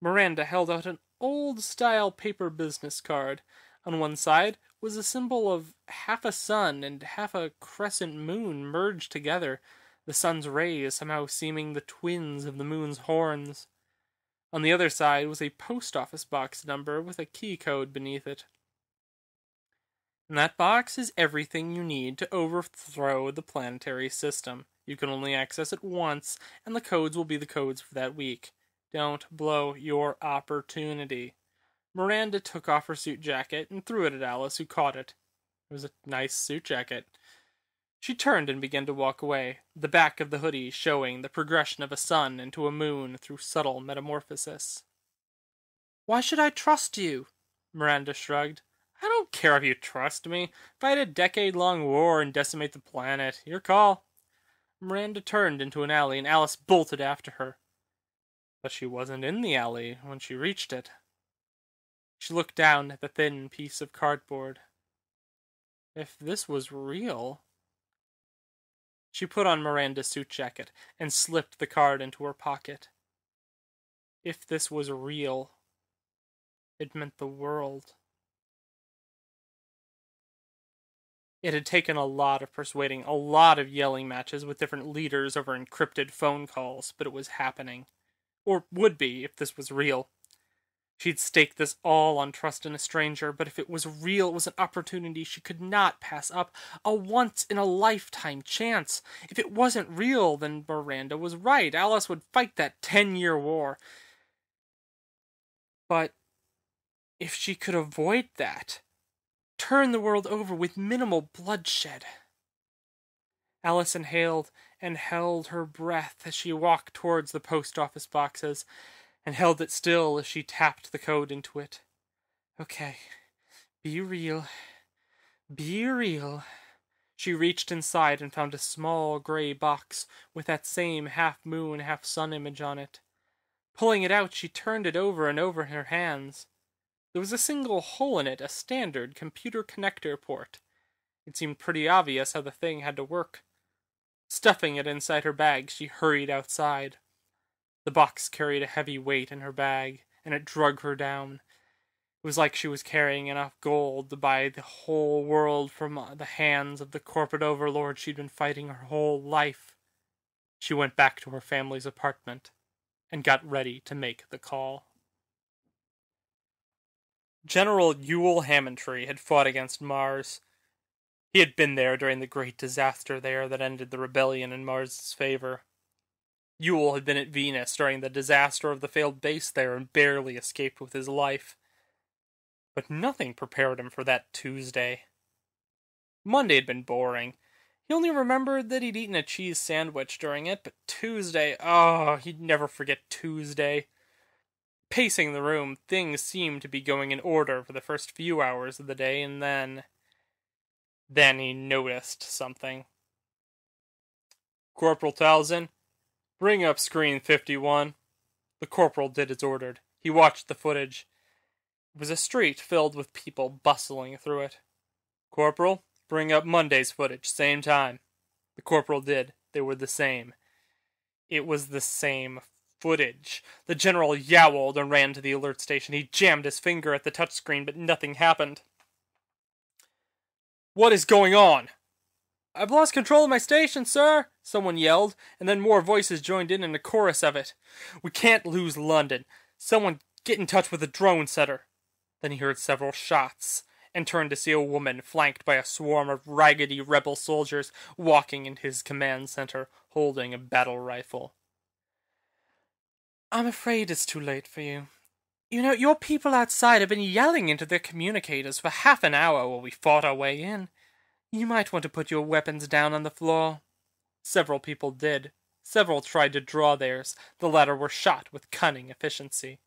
Miranda held out an old style paper business card. On one side was a symbol of half a sun and half a crescent moon merged together, the sun's rays somehow seeming the twins of the moon's horns. On the other side was a post office box number with a key code beneath it. In that box is everything you need to overthrow the planetary system. You can only access it once, and the codes will be the codes for that week. Don't blow your opportunity. Miranda took off her suit jacket and threw it at Alice, who caught it. It was a nice suit jacket. She turned and began to walk away, the back of the hoodie showing the progression of a sun into a moon through subtle metamorphosis. Why should I trust you? Miranda shrugged. I don't care if you trust me. Fight a decade long war and decimate the planet. Your call. Miranda turned into an alley and Alice bolted after her. But she wasn't in the alley when she reached it. She looked down at the thin piece of cardboard. If this was real. She put on Miranda's suit jacket and slipped the card into her pocket. If this was real, it meant the world. It had taken a lot of persuading, a lot of yelling matches with different leaders over encrypted phone calls, but it was happening. or would be if this was real. She'd stake this all on trust in a stranger, but if it was real, it was an opportunity she could not pass up, a once in a lifetime chance. If it wasn't real, then Miranda was right. Alice would fight that ten year war. But if she could avoid that, turn the world over with minimal bloodshed. Alice inhaled and held her breath as she walked towards the post office boxes and held it still as she tapped the code into it. Okay, be real. Be real. She reached inside and found a small gray box with that same half moon, half sun image on it. Pulling it out, she turned it over and over in her hands. There was a single hole in it, a standard computer connector port. It seemed pretty obvious how the thing had to work. Stuffing it inside her bag, she hurried outside. The box carried a heavy weight in her bag, and it drug her down. It was like she was carrying enough gold to buy the whole world from the hands of the corporate overlord she'd been fighting her whole life. She went back to her family's apartment and got ready to make the call. General Ewell Hammondtree had fought against Mars. He had been there during the great disaster there that ended the rebellion in Mars's favor. Ewell had been at Venus during the disaster of the failed base there and barely escaped with his life. But nothing prepared him for that Tuesday. Monday had been boring. He only remembered that he'd eaten a cheese sandwich during it, but Tuesday, oh, he'd never forget Tuesday. Pacing the room, things seemed to be going in order for the first few hours of the day, and then. Then he noticed something. Corporal Towson, Bring up screen 51. The corporal did as ordered. He watched the footage. It was a street filled with people bustling through it. Corporal, bring up Monday's footage, same time. The corporal did. They were the same. It was the same footage. The general yowled and ran to the alert station. He jammed his finger at the touchscreen, but nothing happened. What is going on? I've lost control of my station, sir, someone yelled, and then more voices joined in in a chorus of it. We can't lose London. Someone get in touch with the drone setter. Then he heard several shots and turned to see a woman flanked by a swarm of raggedy rebel soldiers walking into his command center holding a battle rifle. I'm afraid it's too late for you. You know, your people outside have been yelling into their communicators for half an hour while we fought our way in. You might want to put your weapons down on the floor. Several people did. Several tried to draw theirs. The latter were shot with cunning efficiency.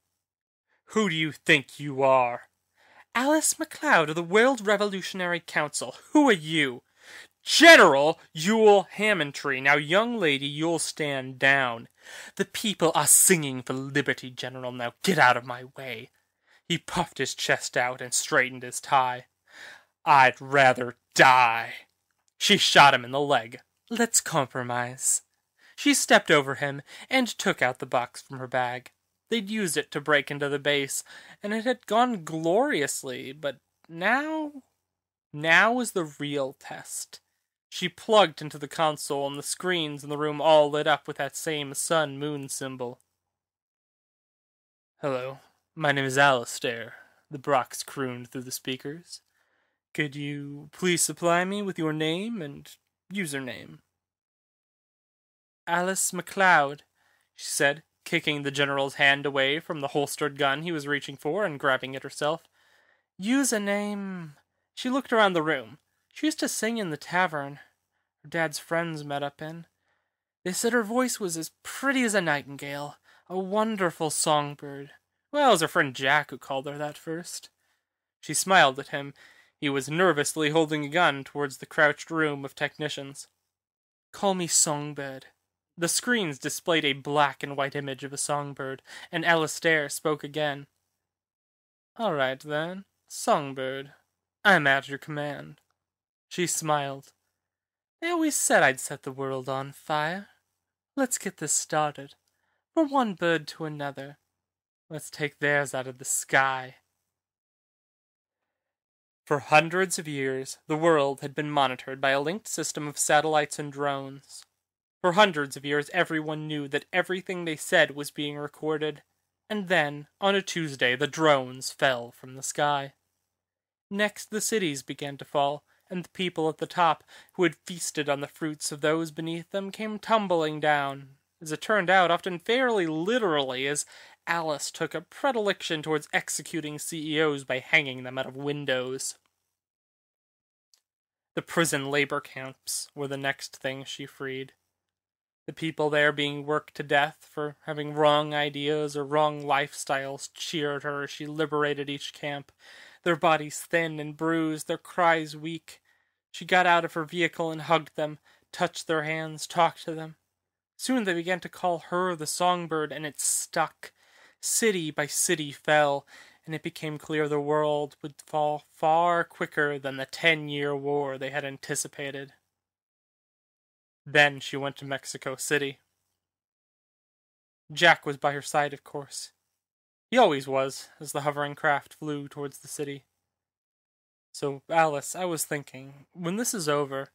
Who do you think you are? Alice MacLeod of the World Revolutionary Council. Who are you? General Ewell Hammondtree. Now, young lady, you'll stand down. The people are singing for liberty, General. Now get out of my way. He puffed his chest out and straightened his tie. I'd rather die. She shot him in the leg. Let's compromise. She stepped over him and took out the box from her bag. They'd used it to break into the base, and it had gone gloriously, but now. Now was the real test. She plugged into the console, and the screens in the room all lit up with that same sun moon symbol. Hello, my name is Alistair, the Brox crooned through the speakers. Could you please supply me with your name and username? Alice MacLeod, she said, kicking the general's hand away from the holstered gun he was reaching for and grabbing it herself. Username. She looked around the room. She used to sing in the tavern her dad's friends met up in. They said her voice was as pretty as a nightingale, a wonderful songbird. Well, it was her friend Jack who called her that first. She smiled at him he was nervously holding a gun towards the crouched room of technicians. Call me Songbird. The screens displayed a black and white image of a songbird, and Alistair spoke again. All right, then, Songbird. I'm at your command. She smiled. They always said I'd set the world on fire. Let's get this started. From one bird to another. Let's take theirs out of the sky. For hundreds of years, the world had been monitored by a linked system of satellites and drones. For hundreds of years, everyone knew that everything they said was being recorded. And then, on a Tuesday, the drones fell from the sky. Next, the cities began to fall, and the people at the top, who had feasted on the fruits of those beneath them, came tumbling down, as it turned out, often fairly literally, as Alice took a predilection towards executing CEOs by hanging them out of windows. The prison labor camps were the next thing she freed the people there being worked to death for having wrong ideas or wrong lifestyles cheered her as she liberated each camp, their bodies thin and bruised, their cries weak. She got out of her vehicle and hugged them, touched their hands, talked to them. Soon they began to call her the songbird, and it stuck. City by city fell, and it became clear the world would fall far quicker than the ten year war they had anticipated. Then she went to Mexico City. Jack was by her side, of course. He always was, as the hovering craft flew towards the city. So, Alice, I was thinking, when this is over,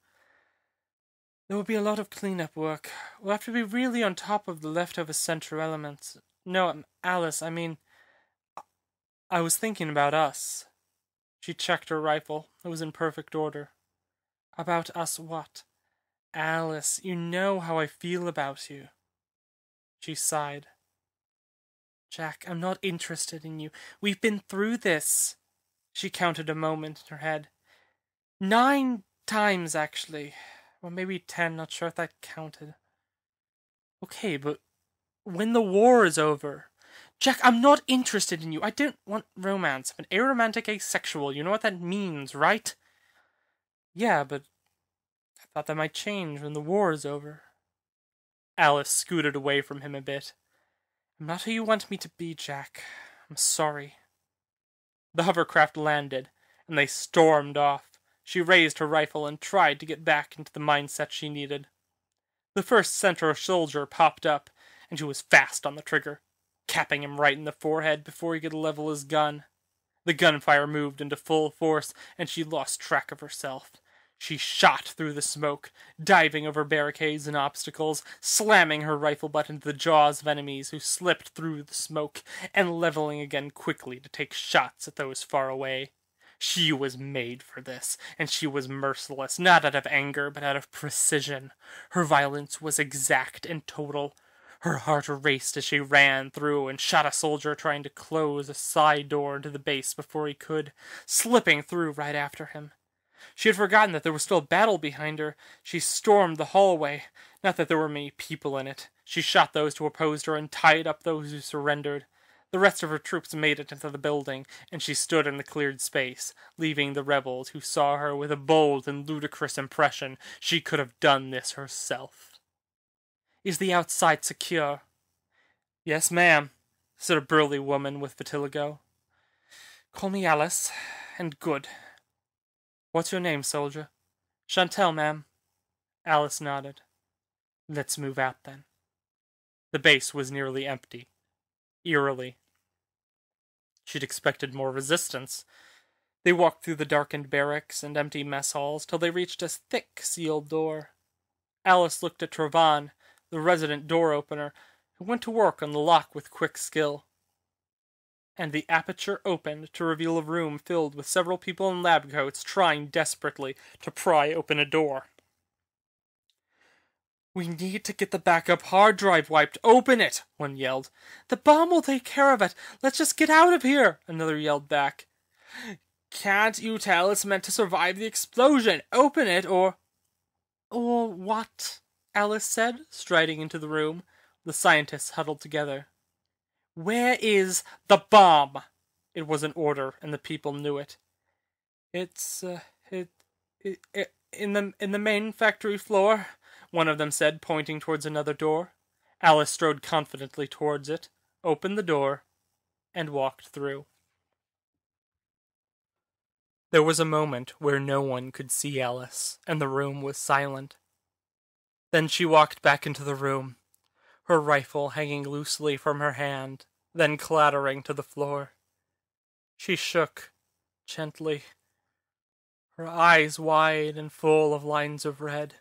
there will be a lot of cleanup work. We'll have to be really on top of the leftover central elements. No, um, Alice, I mean, I was thinking about us. She checked her rifle. It was in perfect order. About us what? Alice, you know how I feel about you. She sighed. Jack, I'm not interested in you. We've been through this. She counted a moment in her head. Nine times, actually. Well, maybe ten, not sure if that counted. Okay, but when the war is over. Jack, I'm not interested in you. I don't want romance. I'm an aromantic asexual. You know what that means, right? Yeah, but I Thought that might change when the war is over. Alice scooted away from him a bit. I'm not who you want me to be, Jack. I'm sorry. The hovercraft landed, and they stormed off. She raised her rifle and tried to get back into the mindset she needed. The first Centro soldier popped up, and she was fast on the trigger, capping him right in the forehead before he could level his gun. The gunfire moved into full force, and she lost track of herself. She shot through the smoke, diving over barricades and obstacles, slamming her rifle butt into the jaws of enemies who slipped through the smoke, and leveling again quickly to take shots at those far away. She was made for this, and she was merciless, not out of anger, but out of precision. Her violence was exact and total. Her heart raced as she ran through and shot a soldier trying to close a side door into the base before he could, slipping through right after him. She had forgotten that there was still a battle behind her. She stormed the hallway. Not that there were many people in it. She shot those who opposed her and tied up those who surrendered. The rest of her troops made it into the building, and she stood in the cleared space, leaving the rebels who saw her with a bold and ludicrous impression she could have done this herself. Is the outside secure? Yes, ma'am, said a burly woman with vitiligo. Call me Alice, and good. What's your name, soldier? Chantel, ma'am. Alice nodded. Let's move out then. The base was nearly empty. Eerily. She'd expected more resistance. They walked through the darkened barracks and empty mess halls till they reached a thick sealed door. Alice looked at Travan, the resident door opener, who went to work on the lock with quick skill and the aperture opened to reveal a room filled with several people in lab coats trying desperately to pry open a door. We need to get the backup hard drive wiped. Open it! One yelled. The bomb will take care of it. Let's just get out of here! Another yelled back. Can't you tell it's meant to survive the explosion? Open it, or. Or what? Alice said, striding into the room. The scientists huddled together. Where is the bomb? It was an order, and the people knew it. It's uh, it, it, it in the in the main factory floor. One of them said, pointing towards another door. Alice strode confidently towards it, opened the door, and walked through. There was a moment where no one could see Alice, and the room was silent. Then she walked back into the room, her rifle hanging loosely from her hand, then clattering to the floor. She shook, gently, her eyes wide and full of lines of red.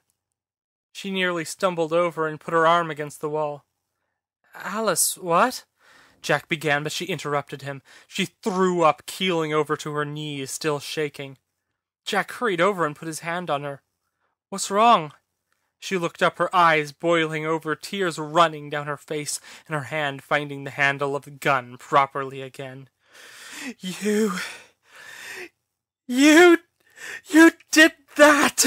She nearly stumbled over and put her arm against the wall. Alice, what? Jack began, but she interrupted him. She threw up, keeling over to her knees, still shaking. Jack hurried over and put his hand on her. What's wrong? She looked up, her eyes boiling over, tears running down her face, and her hand finding the handle of the gun properly again. You. You. You did that!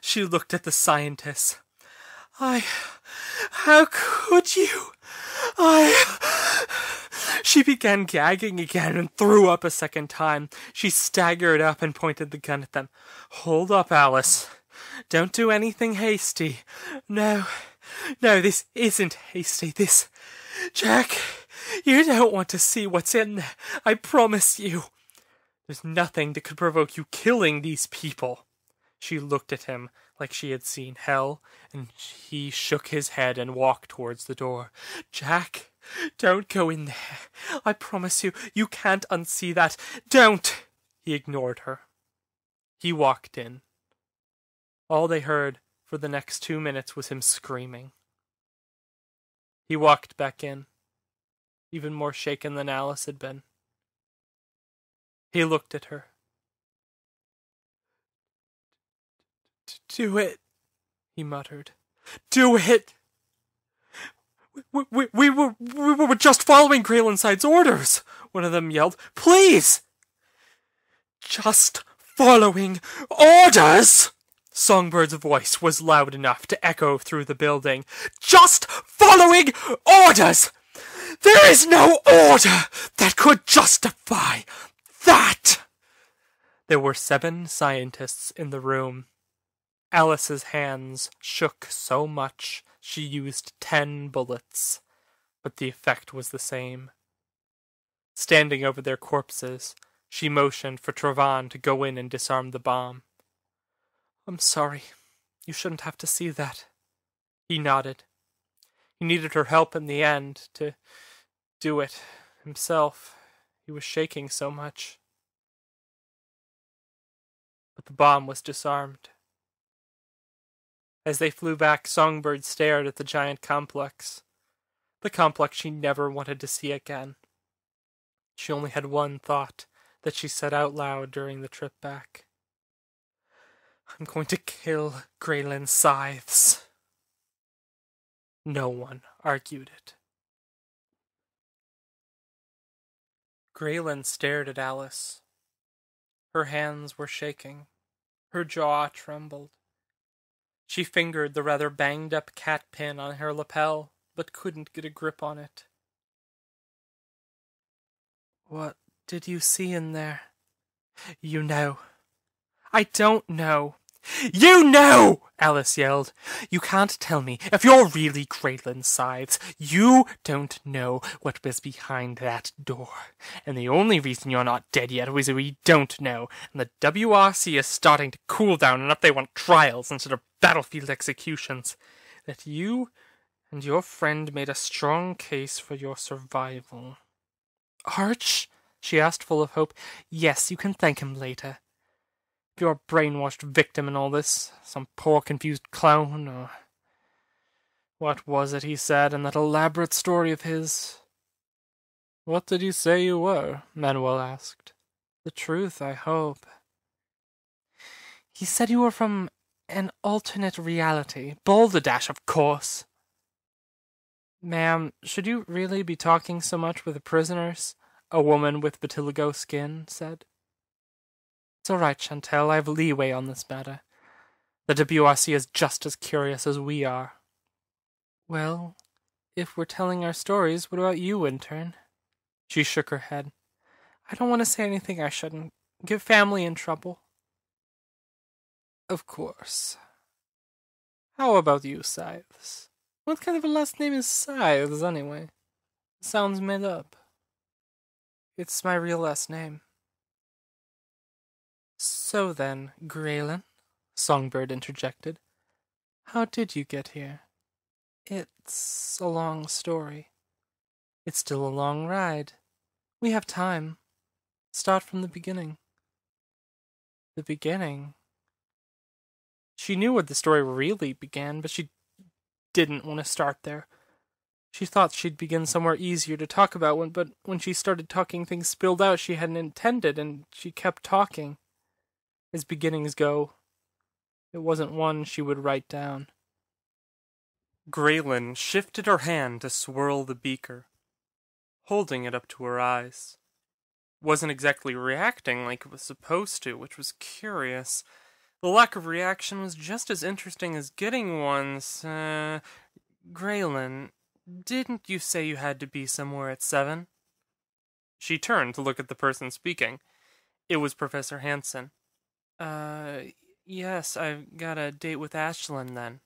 She looked at the scientists. I. How could you? I. She began gagging again and threw up a second time. She staggered up and pointed the gun at them. Hold up, Alice. Don't do anything hasty. No, no, this isn't hasty. This. Jack, you don't want to see what's in there. I promise you. There's nothing that could provoke you killing these people. She looked at him like she had seen hell, and he shook his head and walked towards the door. Jack, don't go in there. I promise you, you can't unsee that. Don't! He ignored her. He walked in. All they heard for the next two minutes was him screaming. He walked back in, even more shaken than Alice had been. He looked at her. Do it, he muttered. Do it! We, we, we, were, we were just following Graelyn Scythes' orders, one of them yelled. Please! Just following orders? Songbird's voice was loud enough to echo through the building. Just following orders! There is no order that could justify that! There were seven scientists in the room. Alice's hands shook so much she used ten bullets, but the effect was the same. Standing over their corpses, she motioned for Travan to go in and disarm the bomb. I'm sorry. You shouldn't have to see that. He nodded. He needed her help in the end to do it himself. He was shaking so much. But the bomb was disarmed. As they flew back, Songbird stared at the giant complex. The complex she never wanted to see again. She only had one thought that she said out loud during the trip back. I'm going to kill Graelyn Scythes. No one argued it. Graelyn stared at Alice. Her hands were shaking. Her jaw trembled. She fingered the rather banged up cat pin on her lapel, but couldn't get a grip on it. What did you see in there? You know. I don't know. You know! Alice yelled. You can't tell me if you're really Graelyn Scythes. You don't know what was behind that door. And the only reason you're not dead yet is we don't know. And the WRC is starting to cool down enough they want trials instead of battlefield executions. That you and your friend made a strong case for your survival. Arch? she asked, full of hope. Yes, you can thank him later. You're a brainwashed victim in all this. Some poor confused clown, or. What was it he said in that elaborate story of his? What did you say you were? Manuel asked. The truth, I hope. He said you were from an alternate reality. Balderdash, of course. Ma'am, should you really be talking so much with the prisoners? A woman with vitiligo skin said. It's all right, Chantel. I have leeway on this matter. The WRC is just as curious as we are. Well, if we're telling our stories, what about you, intern? She shook her head. I don't want to say anything I shouldn't. Get family in trouble. Of course. How about you, Scythes? What kind of a last name is Scythes, anyway? sounds made up. It's my real last name. So then, Graelyn, Songbird interjected, how did you get here? It's a long story. It's still a long ride. We have time. Start from the beginning. The beginning? She knew where the story really began, but she didn't want to start there. She thought she'd begin somewhere easier to talk about, when, but when she started talking, things spilled out she hadn't intended, and she kept talking. As beginnings go, it wasn't one she would write down. Graelyn shifted her hand to swirl the beaker, holding it up to her eyes. Wasn't exactly reacting like it was supposed to, which was curious. The lack of reaction was just as interesting as getting one's. Uh, Graelyn, didn't you say you had to be somewhere at seven? She turned to look at the person speaking. It was Professor Hanson. Uh, yes, I've got a date with Ashlyn then.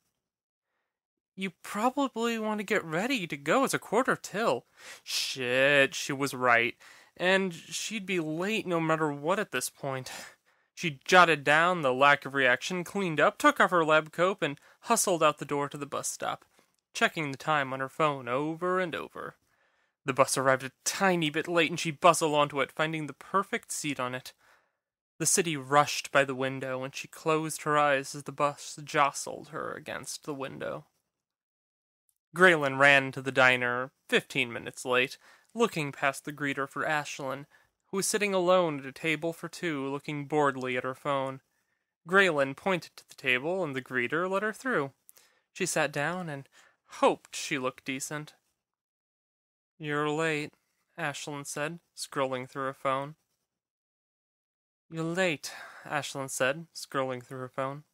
You probably want to get ready to go. It's a quarter till. Shit, she was right. And she'd be late no matter what at this point. *laughs* She jotted down the lack of reaction, cleaned up, took off her lab coat, and hustled out the door to the bus stop, checking the time on her phone over and over. The bus arrived a tiny bit late, and she bustled onto it, finding the perfect seat on it. The city rushed by the window, and she closed her eyes as the bus jostled her against the window. Graelyn ran to the diner, fifteen minutes late, looking past the greeter for Ashlyn, who was sitting alone at a table for two, looking boredly at her phone. Graelyn pointed to the table, and the greeter let her through. She sat down and hoped she looked decent. You're late, Ashlyn said, scrolling through her phone. You're late, Ashlyn said, scrolling through her phone.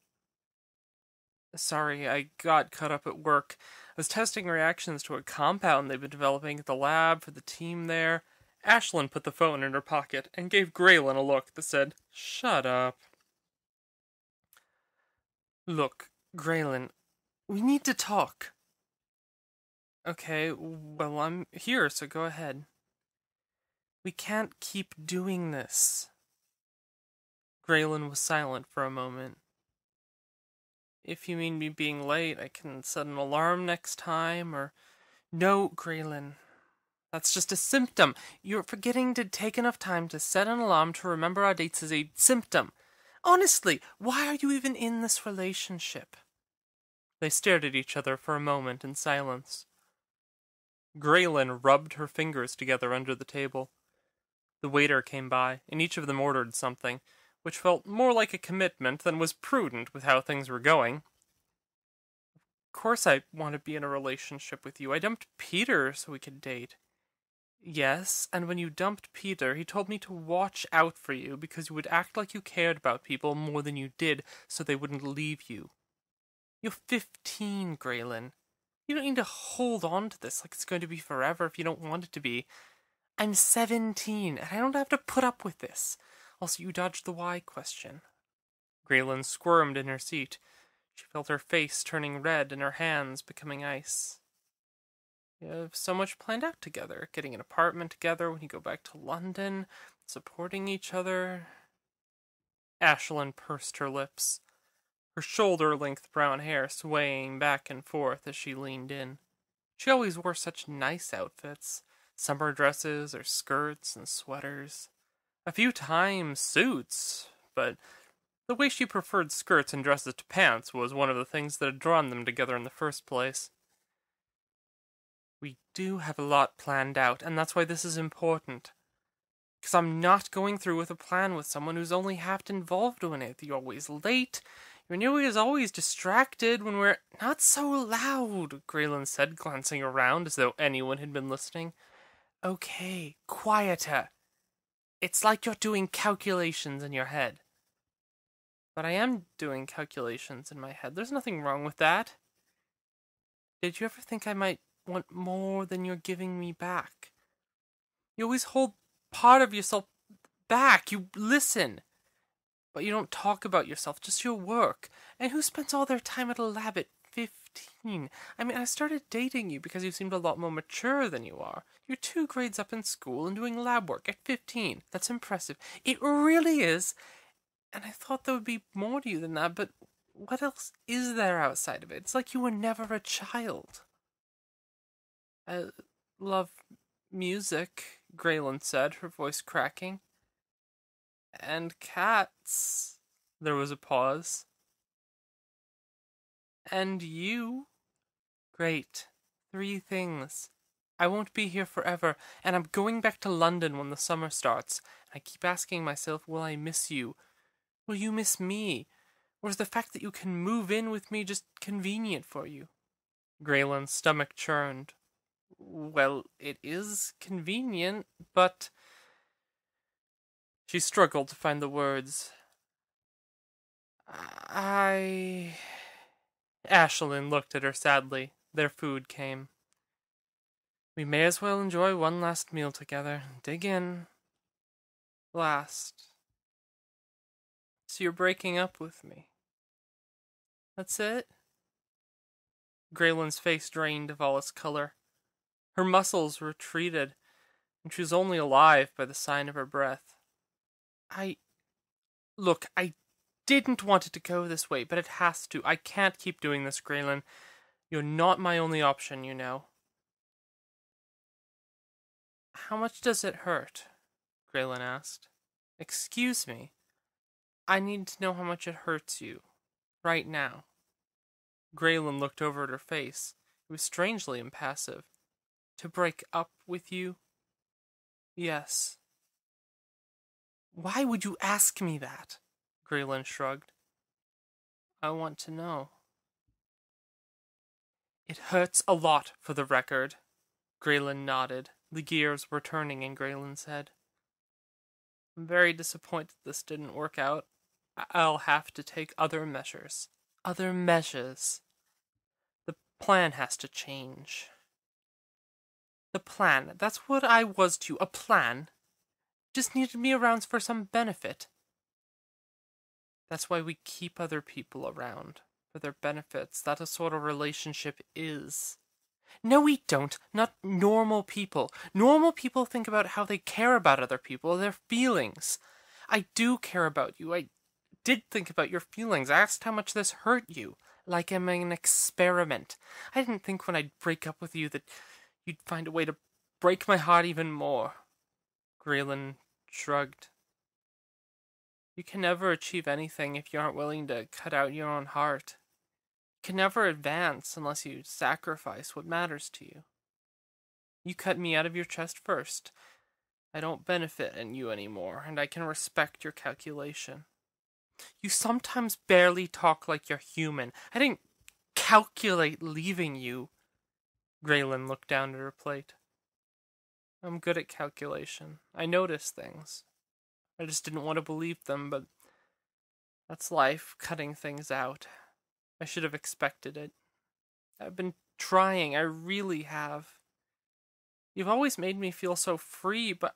Sorry, I got caught up at work. I was testing reactions to a compound they've been developing at the lab for the team there. Ashlyn put the phone in her pocket and gave Graelyn a look that said, Shut up. Look, Graelyn, we need to talk. Okay, well, I'm here, so go ahead. We can't keep doing this. Graelyn was silent for a moment. If you mean me being late, I can set an alarm next time, or. No, Graelyn. That's just a symptom. You're forgetting to take enough time to set an alarm to remember our dates as a symptom. Honestly, why are you even in this relationship? They stared at each other for a moment in silence. Graelyn rubbed her fingers together under the table. The waiter came by, and each of them ordered something which felt more like a commitment than was prudent with how things were going. Of course, I want to be in a relationship with you. I dumped Peter so we could date. Yes, and when you dumped Peter, he told me to watch out for you because you would act like you cared about people more than you did so they wouldn't leave you. You're 15, Graelyn. You don't need to hold on to this like it's going to be forever if you don't want it to be. I'm 17, and I don't have to put up with this. Also, you dodged the why question. Graelyn squirmed in her seat. She felt her face turning red and her hands becoming ice. You have so much planned out together getting an apartment together when you go back to London, supporting each other. Ashlyn pursed her lips, her shoulder length brown hair swaying back and forth as she leaned in. She always wore such nice outfits summer dresses or skirts and sweaters a few times suits, but the way she preferred skirts and dresses to pants was one of the things that had drawn them together in the first place. We do have a lot planned out, and that's why this is important. Because I'm not going through with a plan with someone who's only half involved in it. You're always late. You're always always distracted when we're not so loud, Graelyn said, glancing around as though anyone had been listening. Okay, quieter. It's like you're doing calculations in your head. But I am doing calculations in my head. There's nothing wrong with that. Did you ever think I might want more than you're giving me back? You always hold part of yourself back. You listen. But you don't talk about yourself, just your work. And who spends all their time at a lab at 15? I mean, I started dating you because you seemed a lot more mature than you are. You're two grades up in school and doing lab work at 15. That's impressive. It really is. And I thought there would be more to you than that, but what else is there outside of it? It's like you were never a child. I love music, Graelyn said, her voice cracking. And cats. There was a pause. And you? Great. Three things. I won't be here forever, and I'm going back to London when the summer starts. I keep asking myself, will I miss you? Will you miss me? Or is the fact that you can move in with me just convenient for you? Graelyn's stomach churned. Well, it is convenient, but. She struggled to find the words. I. Ashlyn looked at her sadly. Their food came. We may as well enjoy one last meal together. Dig in. Last. So you're breaking up with me. That's it? Graelyn's face drained of all its color. Her muscles retreated, and she was only alive by the sign of her breath. I. Look, I didn't want it to go this way, but it has to. I can't keep doing this, Graelyn. You're not my only option, you know. How much does it hurt? Graelyn asked. Excuse me. I need to know how much it hurts you. Right now. Graelyn looked over at her face. It was strangely impassive. To break up with you? Yes. Why would you ask me that? Graelyn shrugged. I want to know. It hurts a lot, for the record. Graelyn nodded. The gears were turning in Graelyn's head. I'm very disappointed this didn't work out. I'll have to take other measures. Other measures. The plan has to change. The plan. That's what I was to. A plan. Just needed me around for some benefit. That's why we keep other people around. For their benefits. That a sort of relationship is. No, we don't. Not normal people. Normal people think about how they care about other people, their feelings. I do care about you. I did think about your feelings. I asked how much this hurt you. Like I'm an experiment. I didn't think when I'd break up with you that you'd find a way to break my heart even more. Graelyn shrugged. You can never achieve anything if you aren't willing to cut out your own heart You can never advance unless you sacrifice what matters to you. You cut me out of your chest first. I don't benefit in you anymore, and I can respect your calculation. You sometimes barely talk like you're human. I didn't calculate leaving you. Graelyn looked down at her plate. I'm good at calculation. I notice things. I just didn't want to believe them, but that's life, cutting things out. I should have expected it. I've been trying, I really have. You've always made me feel so free, but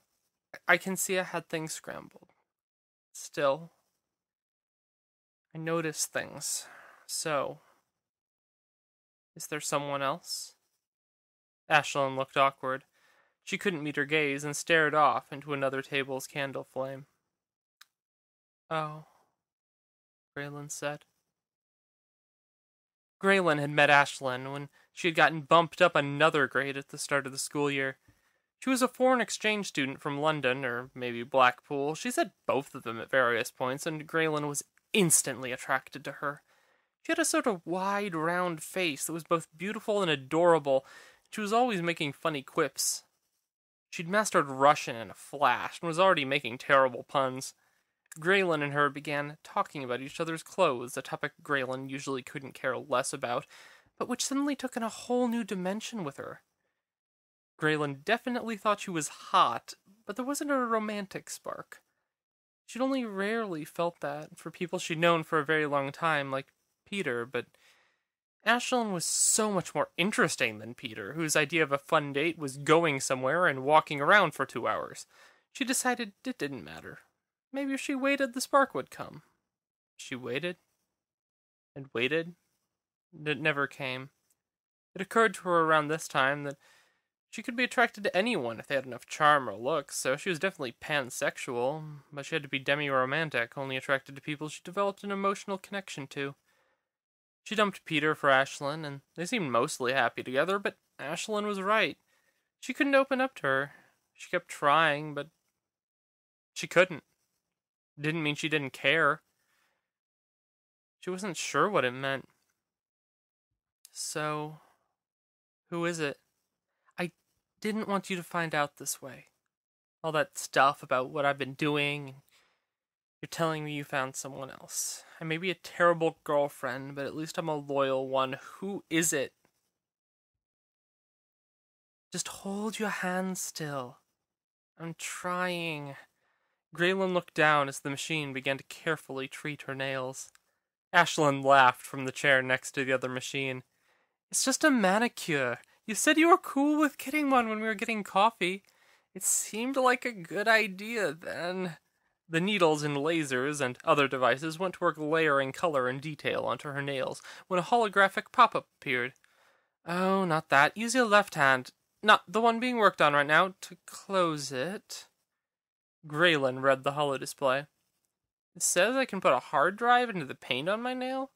I can see I had things scrambled. Still, I notice things. So, is there someone else? Ashlyn looked awkward. She couldn't meet her gaze and stared off into another table's candle flame. Oh, Graelyn said. Graelyn had met Ashlyn when she had gotten bumped up another grade at the start of the school year. She was a foreign exchange student from London, or maybe Blackpool. She said both of them at various points, and Graelyn was instantly attracted to her. She had a sort of wide, round face that was both beautiful and adorable. She was always making funny quips. She'd mastered Russian in a flash and was already making terrible puns. Graelyn and her began talking about each other's clothes, a topic Graelyn usually couldn't care less about, but which suddenly took on a whole new dimension with her. Graelyn definitely thought she was hot, but there wasn't a romantic spark. She'd only rarely felt that for people she'd known for a very long time, like Peter, but Ashlyn was so much more interesting than Peter, whose idea of a fun date was going somewhere and walking around for two hours. She decided it didn't matter. Maybe if she waited, the spark would come. She waited and waited, and it never came. It occurred to her around this time that she could be attracted to anyone if they had enough charm or looks, so she was definitely pansexual, but she had to be demi romantic, only attracted to people she developed an emotional connection to. She dumped Peter for Ashlyn, and they seemed mostly happy together, but Ashlyn was right. She couldn't open up to her. She kept trying, but she couldn't. Didn't mean she didn't care. She wasn't sure what it meant. So, who is it? I didn't want you to find out this way. All that stuff about what I've been doing. You're telling me you found someone else. I may be a terrible girlfriend, but at least I'm a loyal one. Who is it? Just hold your hand still. I'm trying. Graelyn looked down as the machine began to carefully treat her nails. Ashlyn laughed from the chair next to the other machine. It's just a manicure. You said you were cool with getting one when we were getting coffee. It seemed like a good idea then. The needles and lasers and other devices went to work layering color and detail onto her nails when a holographic pop up appeared. Oh, not that. Use your left hand, not the one being worked on right now, to close it. Graelyn read the hollow display. It says I can put a hard drive into the paint on my nail?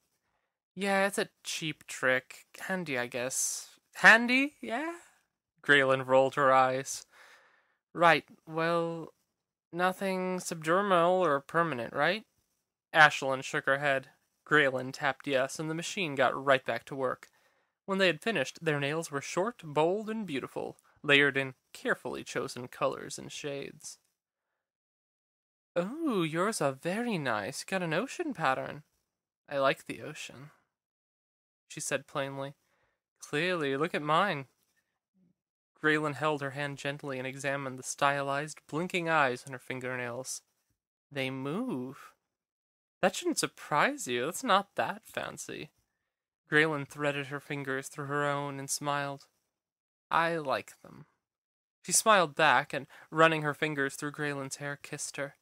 Yeah, it's a cheap trick. Handy, I guess. Handy, yeah? Graelyn rolled her eyes. Right, well, nothing subdermal or permanent, right? Ashlyn shook her head. Graelyn tapped yes, and the machine got right back to work. When they had finished, their nails were short, bold, and beautiful, layered in carefully chosen colors and shades. Oh, yours are very nice. Got an ocean pattern. I like the ocean, she said plainly. Clearly, look at mine. Graelyn held her hand gently and examined the stylized, blinking eyes on her fingernails. They move. That shouldn't surprise you. That's not that fancy. Graelyn threaded her fingers through her own and smiled. I like them. She smiled back and, running her fingers through Graelyn's hair, kissed her.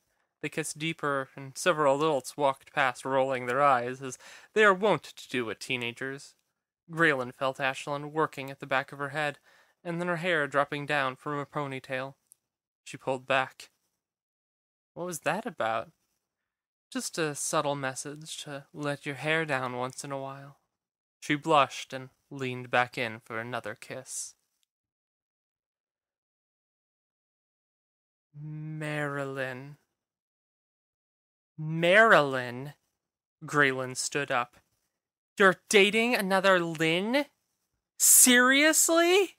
They kissed deeper, and several adults walked past rolling their eyes, as they are wont to do at teenagers. Graelyn felt Ashlyn working at the back of her head, and then her hair dropping down from a ponytail. She pulled back. What was that about? Just a subtle message to let your hair down once in a while. She blushed and leaned back in for another kiss. Marilyn. Marilyn? Graelyn stood up. You're dating another Lynn? Seriously?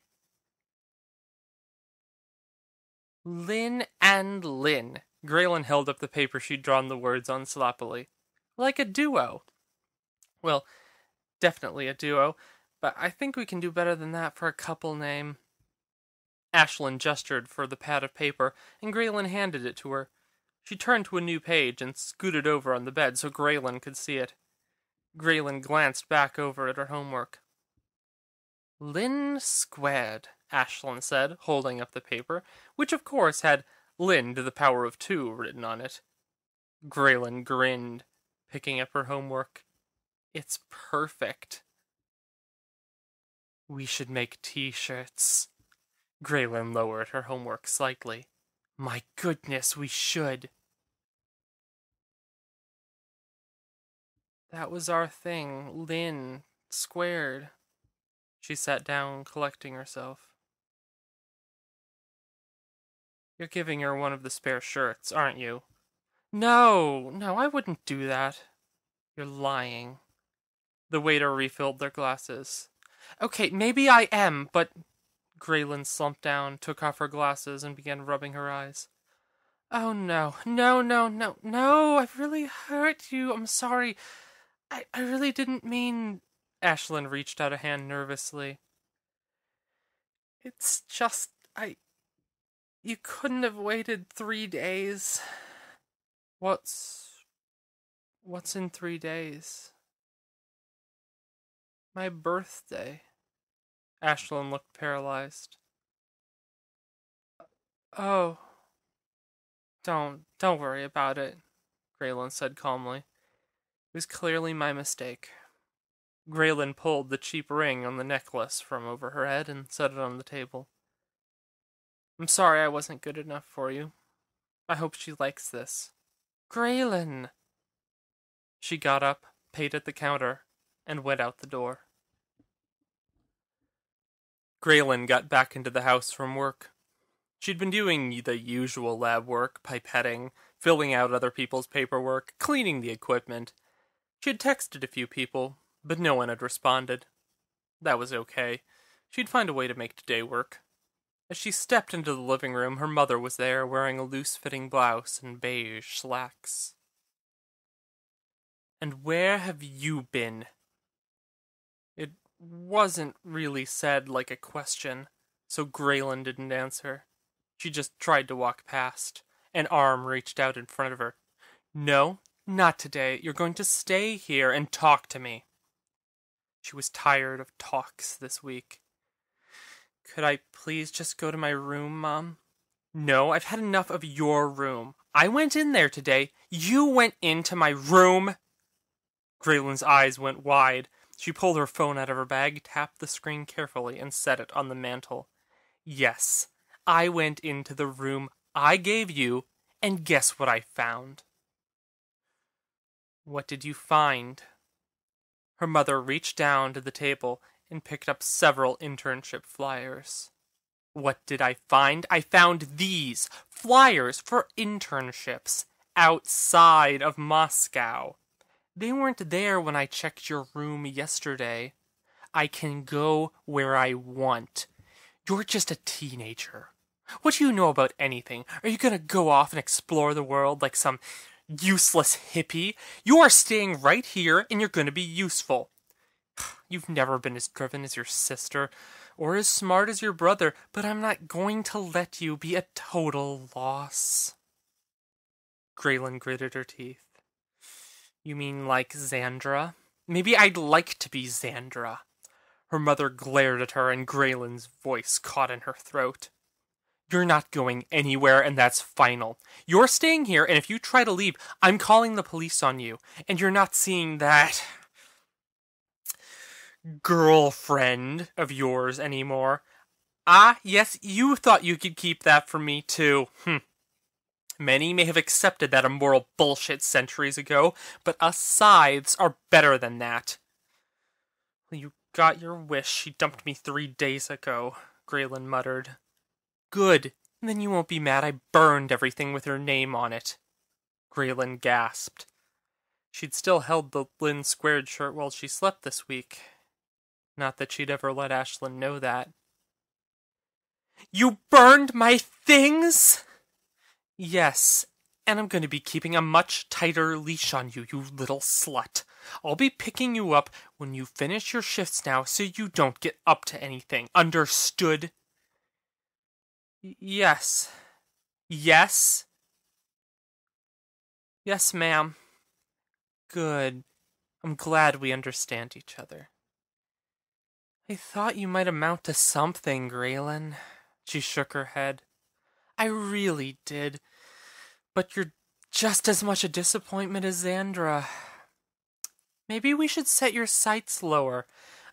Lynn and Lynn. Graelyn held up the paper she'd drawn the words on sloppily. Like a duo. Well, definitely a duo, but I think we can do better than that for a couple name. Ashlyn gestured for the pad of paper, and Graelyn handed it to her. She turned to a new page and scooted over on the bed so Graelyn could see it. Graelyn glanced back over at her homework. Lynn squared, Ashlyn said, holding up the paper, which of course had Lynn to the power of two written on it. Graelyn grinned, picking up her homework. It's perfect. We should make t shirts. Graelyn lowered her homework slightly. My goodness, we should. That was our thing, Lynn, squared. She sat down, collecting herself. You're giving her one of the spare shirts, aren't you? No, no, I wouldn't do that. You're lying. The waiter refilled their glasses. Okay, maybe I am, but Graelyn slumped down, took off her glasses, and began rubbing her eyes. Oh no, no, no, no, no, I've really hurt you. I'm sorry. I, I really didn't mean. Ashlyn reached out a hand nervously. It's just, I. You couldn't have waited three days. What's. What's in three days? My birthday. Ashlyn looked paralyzed. Oh. Don't, don't worry about it, Graelyn said calmly. It was clearly my mistake. Graelyn pulled the cheap ring on the necklace from over her head and set it on the table. I'm sorry I wasn't good enough for you. I hope she likes this. Graelyn! She got up, paid at the counter, and went out the door. Graelyn got back into the house from work. She'd been doing the usual lab work, pipetting, filling out other people's paperwork, cleaning the equipment. She had texted a few people, but no one had responded. that was okay. She'd find a way to make today work. As she stepped into the living room, her mother was there, wearing a loose fitting blouse and beige slacks. And where have you been? It wasn't really said like a question, so Graelyn didn't answer. She just tried to walk past. An arm reached out in front of her. No, not today. You're going to stay here and talk to me. She was tired of talks this week. Could I please just go to my room, Mom? No, I've had enough of your room. I went in there today. You went into my room. Graelyn's eyes went wide. She pulled her phone out of her bag, tapped the screen carefully, and set it on the mantel. Yes, I went into the room I gave you, and guess what I found? What did you find? Her mother reached down to the table and picked up several internship flyers. What did I find? I found these flyers for internships outside of Moscow. They weren't there when I checked your room yesterday. I can go where I want. You're just a teenager. What do you know about anything? Are you going to go off and explore the world like some useless hippie? You are staying right here and you're going to be useful. *sighs* You've never been as driven as your sister or as smart as your brother, but I'm not going to let you be a total loss. Graelyn gritted her teeth. You mean like Xandra? Maybe I'd like to be Xandra. Her mother glared at her, and Graelyn's voice caught in her throat. You're not going anywhere, and that's final. You're staying here, and if you try to leave, I'm calling the police on you. And you're not seeing that girlfriend of yours anymore. Ah, yes, you thought you could keep that from me, too. Hm. Many may have accepted that immoral bullshit centuries ago, but us scythes are better than that. Well, You got your wish. She dumped me three days ago, Graelyn muttered. Good. Then you won't be mad I burned everything with her name on it. Graelyn gasped. She'd still held the Lynn squared shirt while she slept this week. Not that she'd ever let Ashlyn know that. You burned my things? Yes, and I'm going to be keeping a much tighter leash on you, you little slut. I'll be picking you up when you finish your shifts now so you don't get up to anything. Understood? Yes. Yes? Yes, ma'am. Good. I'm glad we understand each other. I thought you might amount to something, Graelyn. She shook her head. I really did. But you're just as much a disappointment as Xandra. Maybe we should set your sights lower.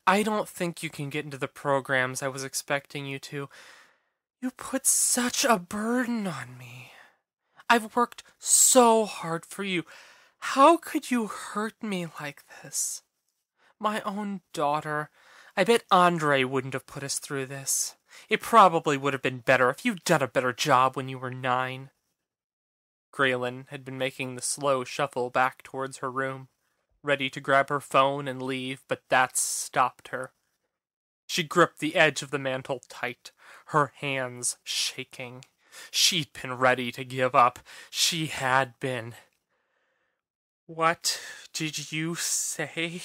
I don't think you can get into the programs I was expecting you to. You put such a burden on me. I've worked so hard for you. How could you hurt me like this? My own daughter. I bet Andre wouldn't have put us through this. It probably would have been better if you'd done a better job when you were nine. Graelyn had been making the slow shuffle back towards her room, ready to grab her phone and leave, but that stopped her. She gripped the edge of the mantel tight, her hands shaking. She'd been ready to give up. She had been. What did you say?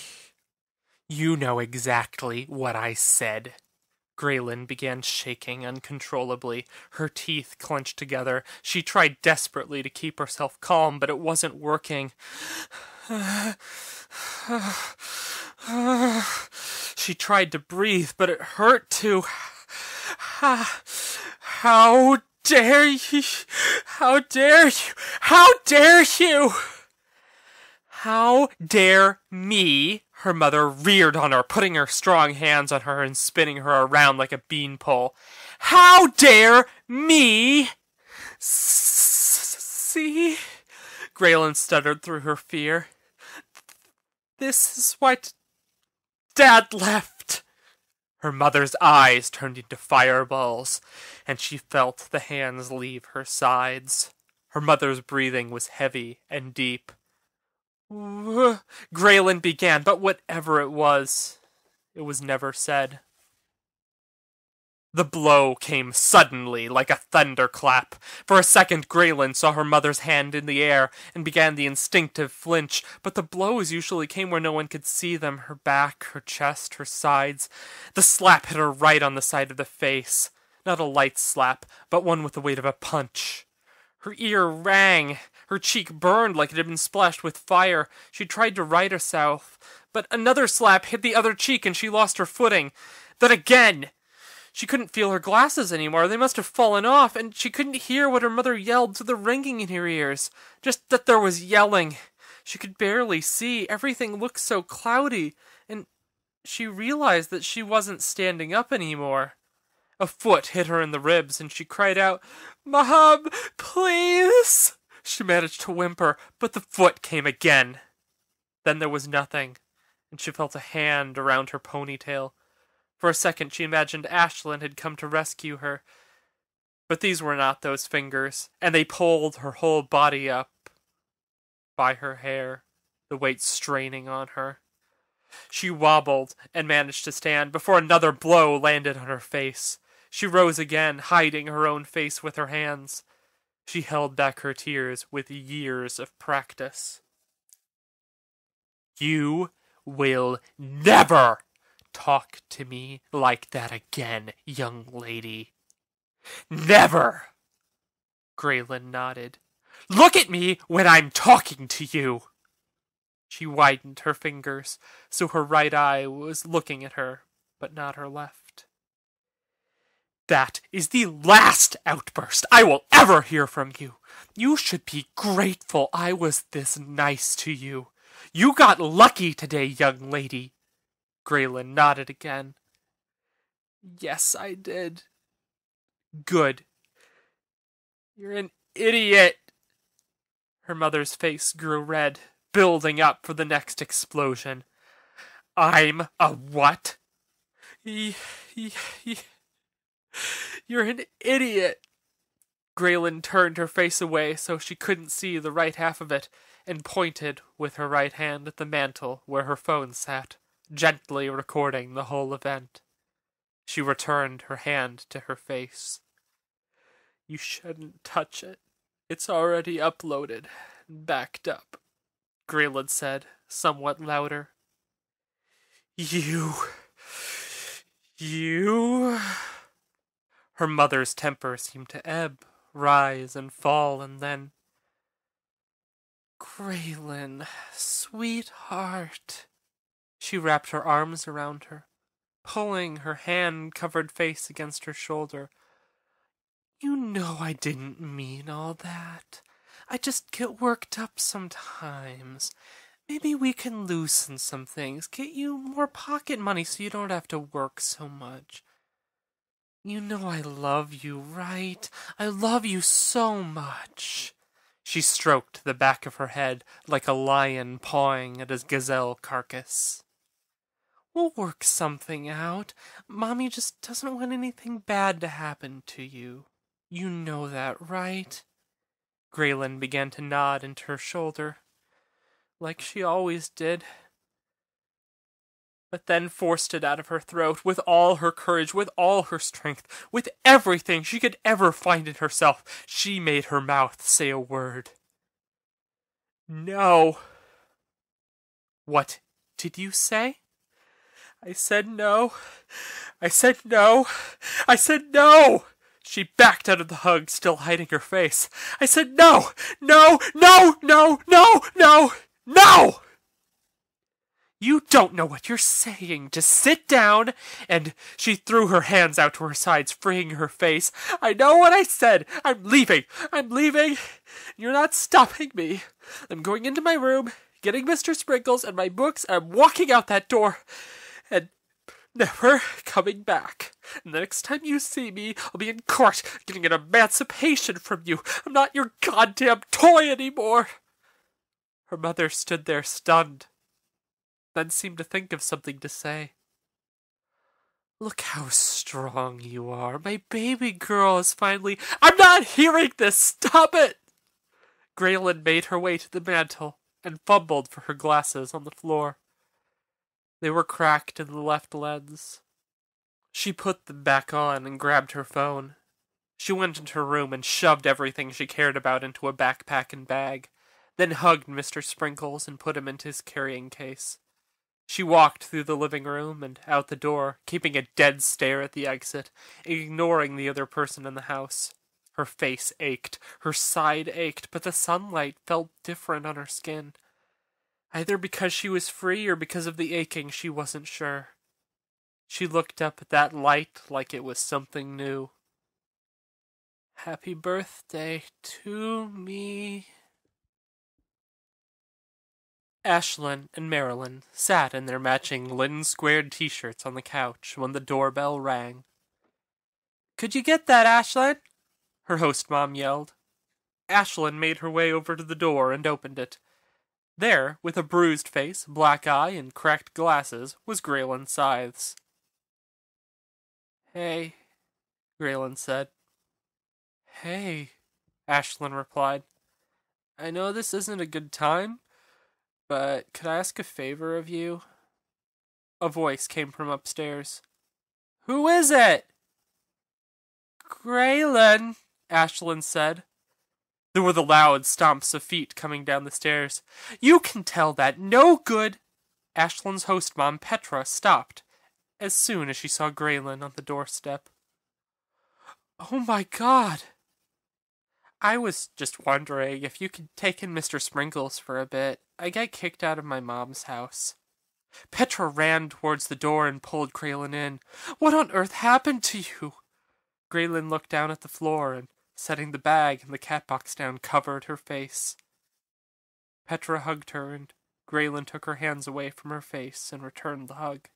You know exactly what I said. Graelyn began shaking uncontrollably. Her teeth clenched together. She tried desperately to keep herself calm, but it wasn't working. *sighs* she tried to breathe, but it hurt to. *sighs* How dare you? How dare you? How dare you? How dare me? Her mother reared on her, putting her strong hands on her and spinning her around like a beanpole. How dare me? See? Graelyn stuttered through her fear. This is what Dad left. Her mother's eyes turned into fireballs, and she felt the hands leave her sides. Her mother's breathing was heavy and deep. Graelyn began, but whatever it was, It was never said. The blow came suddenly, like a thunderclap. For a second, Graelyn saw her mother's hand in the air and began the instinctive flinch, but the blows usually came where no one could see them her back, her chest, her sides. The slap hit her right on the side of the face. Not a light slap, but one with the weight of a punch. Her ear rang. Her cheek burned like it had been splashed with fire. She tried to right herself, but another slap hit the other cheek and she lost her footing. Then again! She couldn't feel her glasses anymore. They must have fallen off, and she couldn't hear what her mother yelled through the ringing in her ears. Just that there was yelling. She could barely see. Everything looked so cloudy, and she realized that she wasn't standing up anymore. A foot hit her in the ribs, and she cried out, Mom, please! She managed to whimper, but the foot came again. Then there was nothing, and she felt a hand around her ponytail. For a second she imagined Ashlyn had come to rescue her. But these were not those fingers, and they pulled her whole body up by her hair, the weight straining on her. She wobbled and managed to stand before another blow landed on her face. She rose again, hiding her own face with her hands. She held back her tears with years of practice. You will never talk to me like that again, young lady. Never! Graelyn nodded. Look at me when I'm talking to you! She widened her fingers so her right eye was looking at her, but not her left. That is the last outburst I will ever hear from you. You should be grateful I was this nice to you. You got lucky today, young lady. Graelyn nodded again. Yes, I did. Good. You're an idiot. Her mother's face grew red, building up for the next explosion. I'm a what? You're an idiot. Graelyn turned her face away so she couldn't see the right half of it and pointed with her right hand at the mantel where her phone sat gently recording the whole event. She returned her hand to her face. You shouldn't touch it. It's already uploaded and backed up, Graelyn said, somewhat louder. You. You. Her mother's temper seemed to ebb, rise, and fall, and then. Graelyn, sweetheart. She wrapped her arms around her, pulling her hand covered face against her shoulder. You know I didn't mean all that. I just get worked up sometimes. Maybe we can loosen some things, get you more pocket money so you don't have to work so much. You know I love you, right? I love you so much. She stroked the back of her head like a lion pawing at his gazelle carcass. We'll work something out. Mommy just doesn't want anything bad to happen to you. You know that, right? Graelyn began to nod into her shoulder, like she always did. But then forced it out of her throat with all her courage, with all her strength, with everything she could ever find in herself. She made her mouth say a word. No. What did you say? I said no. I said no. I said no. She backed out of the hug, still hiding her face. I said no, no, no, no, no, no, no! You don't know what you're saying. Just sit down. And she threw her hands out to her sides, freeing her face. I know what I said. I'm leaving. I'm leaving. You're not stopping me. I'm going into my room, getting Mr. Sprinkles and my books, and I'm walking out that door and never coming back. And The next time you see me, I'll be in court getting an emancipation from you. I'm not your goddamn toy anymore. Her mother stood there stunned, then seemed to think of something to say. Look how strong you are. My baby girl is finally. I'm not hearing this! Stop it! Graelyn made her way to the mantel and fumbled for her glasses on the floor. They were cracked in the left lens. She put them back on and grabbed her phone. She went into her room and shoved everything she cared about into a backpack and bag, then hugged Mr. Sprinkles and put him into his carrying case. She walked through the living room and out the door, keeping a dead stare at the exit, ignoring the other person in the house. Her face ached, her side ached, but the sunlight felt different on her skin. Either because she was free or because of the aching, she wasn't sure. She looked up at that light like it was something new. Happy birthday to me. Ashlyn and Marilyn sat in their matching Lynn squared t shirts on the couch when the doorbell rang. Could you get that, Ashlyn? her host mom yelled. Ashlyn made her way over to the door and opened it. There, with a bruised face, black eye, and cracked glasses, was Graelyn Scythes. Hey, Graelyn said. Hey, Ashlyn replied. I know this isn't a good time, but could I ask a favor of you? A voice came from upstairs. Who is it? Graelyn, Ashlyn said. There were the loud stomps of feet coming down the stairs. You can tell that. No good. Ashlyn's host mom, Petra, stopped as soon as she saw Graelyn on the doorstep. Oh my god. I was just wondering if you could take in Mr. Sprinkles for a bit. I got kicked out of my mom's house. Petra ran towards the door and pulled Graelyn in. What on earth happened to you? Graelyn looked down at the floor and setting the bag and the cat box down, covered her face. Petra hugged her, and Graelyn took her hands away from her face and returned the hug.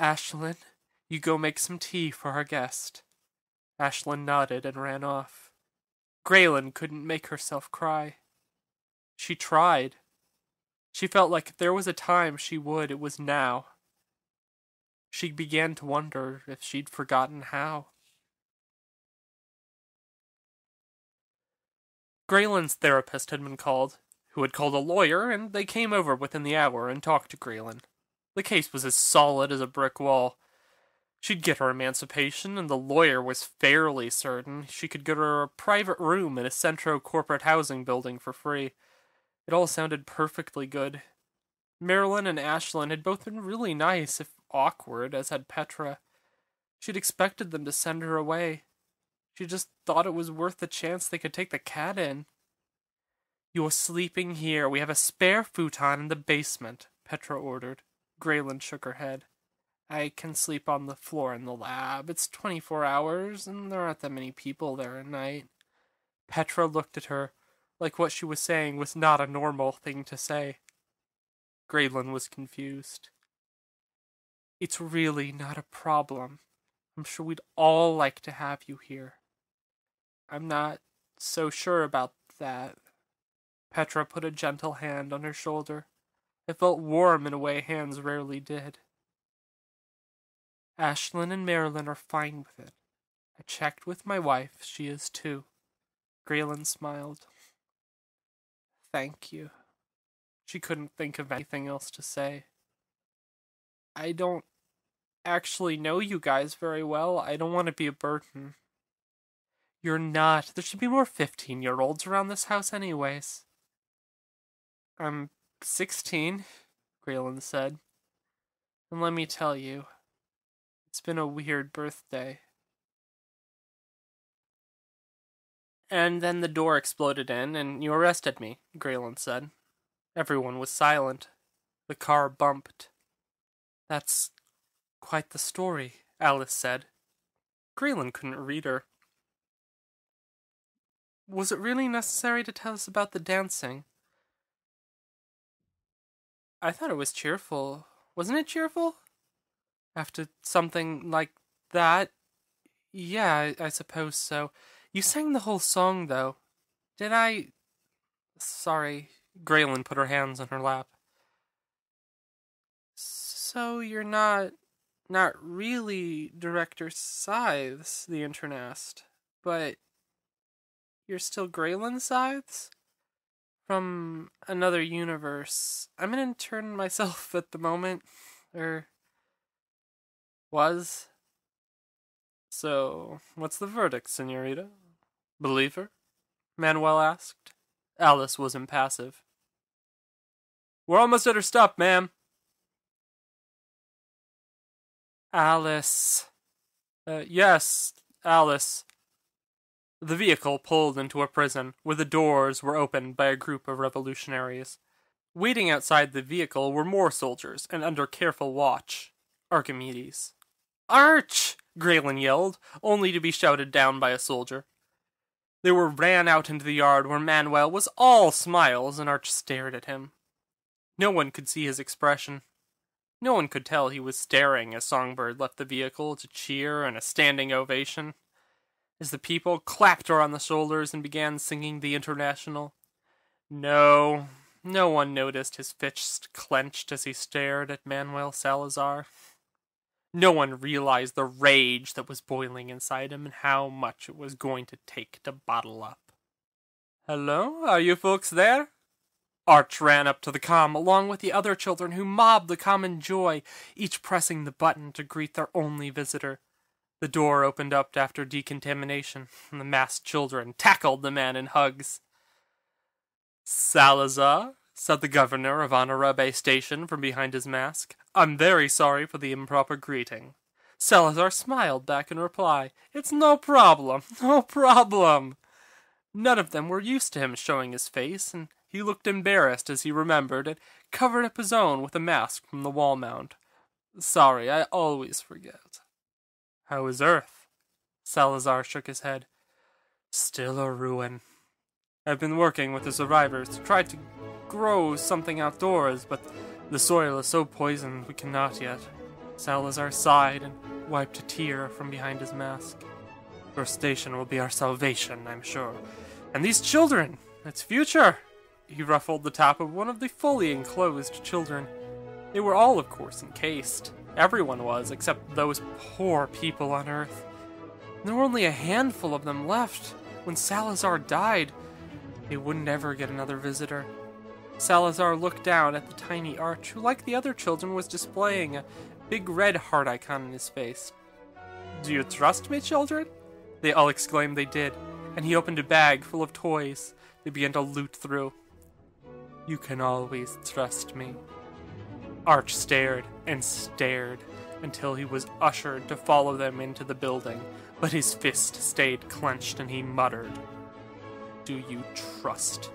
Ashlyn, you go make some tea for our guest. Ashlyn nodded and ran off. Graelyn couldn't make herself cry. She tried. She felt like if there was a time she would, it was now. She began to wonder if she'd forgotten how. Graelyn's therapist had been called, who had called a lawyer, and they came over within the hour and talked to Graelyn. The case was as solid as a brick wall. She'd get her emancipation, and the lawyer was fairly certain she could get her a private room in a Centro corporate housing building for free. It all sounded perfectly good. Marilyn and Ashlyn had both been really nice, if awkward, as had Petra. She'd expected them to send her away, she just thought it was worth the chance they could take the cat in. You're sleeping here. We have a spare futon in the basement, Petra ordered. Graelyn shook her head. I can sleep on the floor in the lab. It's 24 hours, and there aren't that many people there at night. Petra looked at her, like what she was saying was not a normal thing to say. Graelyn was confused. It's really not a problem. I'm sure we'd all like to have you here. I'm not so sure about that. Petra put a gentle hand on her shoulder. It felt warm in a way hands rarely did. Ashlyn and Marilyn are fine with it. I checked with my wife. She is too. Graelyn smiled. Thank you. She couldn't think of anything else to say. I don't actually know you guys very well. I don't want to be a burden. You're not. There should be more 15 year olds around this house, anyways. I'm 16, Graelyn said. And let me tell you, it's been a weird birthday. And then the door exploded in, and you arrested me, Graelyn said. Everyone was silent. The car bumped. That's quite the story, Alice said. Graelyn couldn't read her. Was it really necessary to tell us about the dancing? I thought it was cheerful. Wasn't it cheerful? After something like that? Yeah, I, I suppose so. You sang the whole song, though. Did I. Sorry. Graelyn put her hands on her lap. So you're not. not really Director Scythes, the intern asked. But you're still Graelyn Scythes? from another universe. I'm an intern myself *laughs* at the moment, or was. So, what's the verdict, senorita? Believer? Manuel asked. Alice was impassive. We're almost at her stop, ma'am. Alice. Uh, yes, Alice. The vehicle pulled into a prison, where the doors were opened by a group of revolutionaries. Waiting outside the vehicle were more soldiers, and under careful watch, Archimedes. Arch! Graelyn yelled, only to be shouted down by a soldier. They were ran out into the yard where Manuel was all smiles, and Arch stared at him. No one could see his expression. No one could tell he was staring as Songbird left the vehicle to cheer and a standing ovation. As the people clapped her on the shoulders and began singing the International. No, no one noticed his fist clenched as he stared at Manuel Salazar. No one realized the rage that was boiling inside him and how much it was going to take to bottle up. Hello, are you folks there? Arch ran up to the com along with the other children who mobbed the common joy, each pressing the button to greet their only visitor. The door opened up after decontamination, and the masked children tackled the man in hugs. Salazar, said the governor of Anarabe Station from behind his mask, I'm very sorry for the improper greeting. Salazar smiled back in reply. It's no problem, no problem. None of them were used to him showing his face, and he looked embarrassed as he remembered and covered up his own with a mask from the wall mount. Sorry, I always forget. How is Earth? Salazar shook his head. Still a ruin. I've been working with the survivors to try to grow something outdoors, but the soil is so poisoned we cannot yet. Salazar sighed and wiped a tear from behind his mask. Your station will be our salvation, I'm sure. And these children, its future. He ruffled the top of one of the fully enclosed children. They were all, of course, encased. Everyone was, except those poor people on Earth. There were only a handful of them left. When Salazar died, they wouldn't ever get another visitor. Salazar looked down at the tiny Arch, who, like the other children, was displaying a big red heart icon in his face. Do you trust me, children? They all exclaimed they did, and he opened a bag full of toys they began to loot through. You can always trust me. Arch stared and stared until he was ushered to follow them into the building, but his fist stayed clenched and he muttered, Do you trust?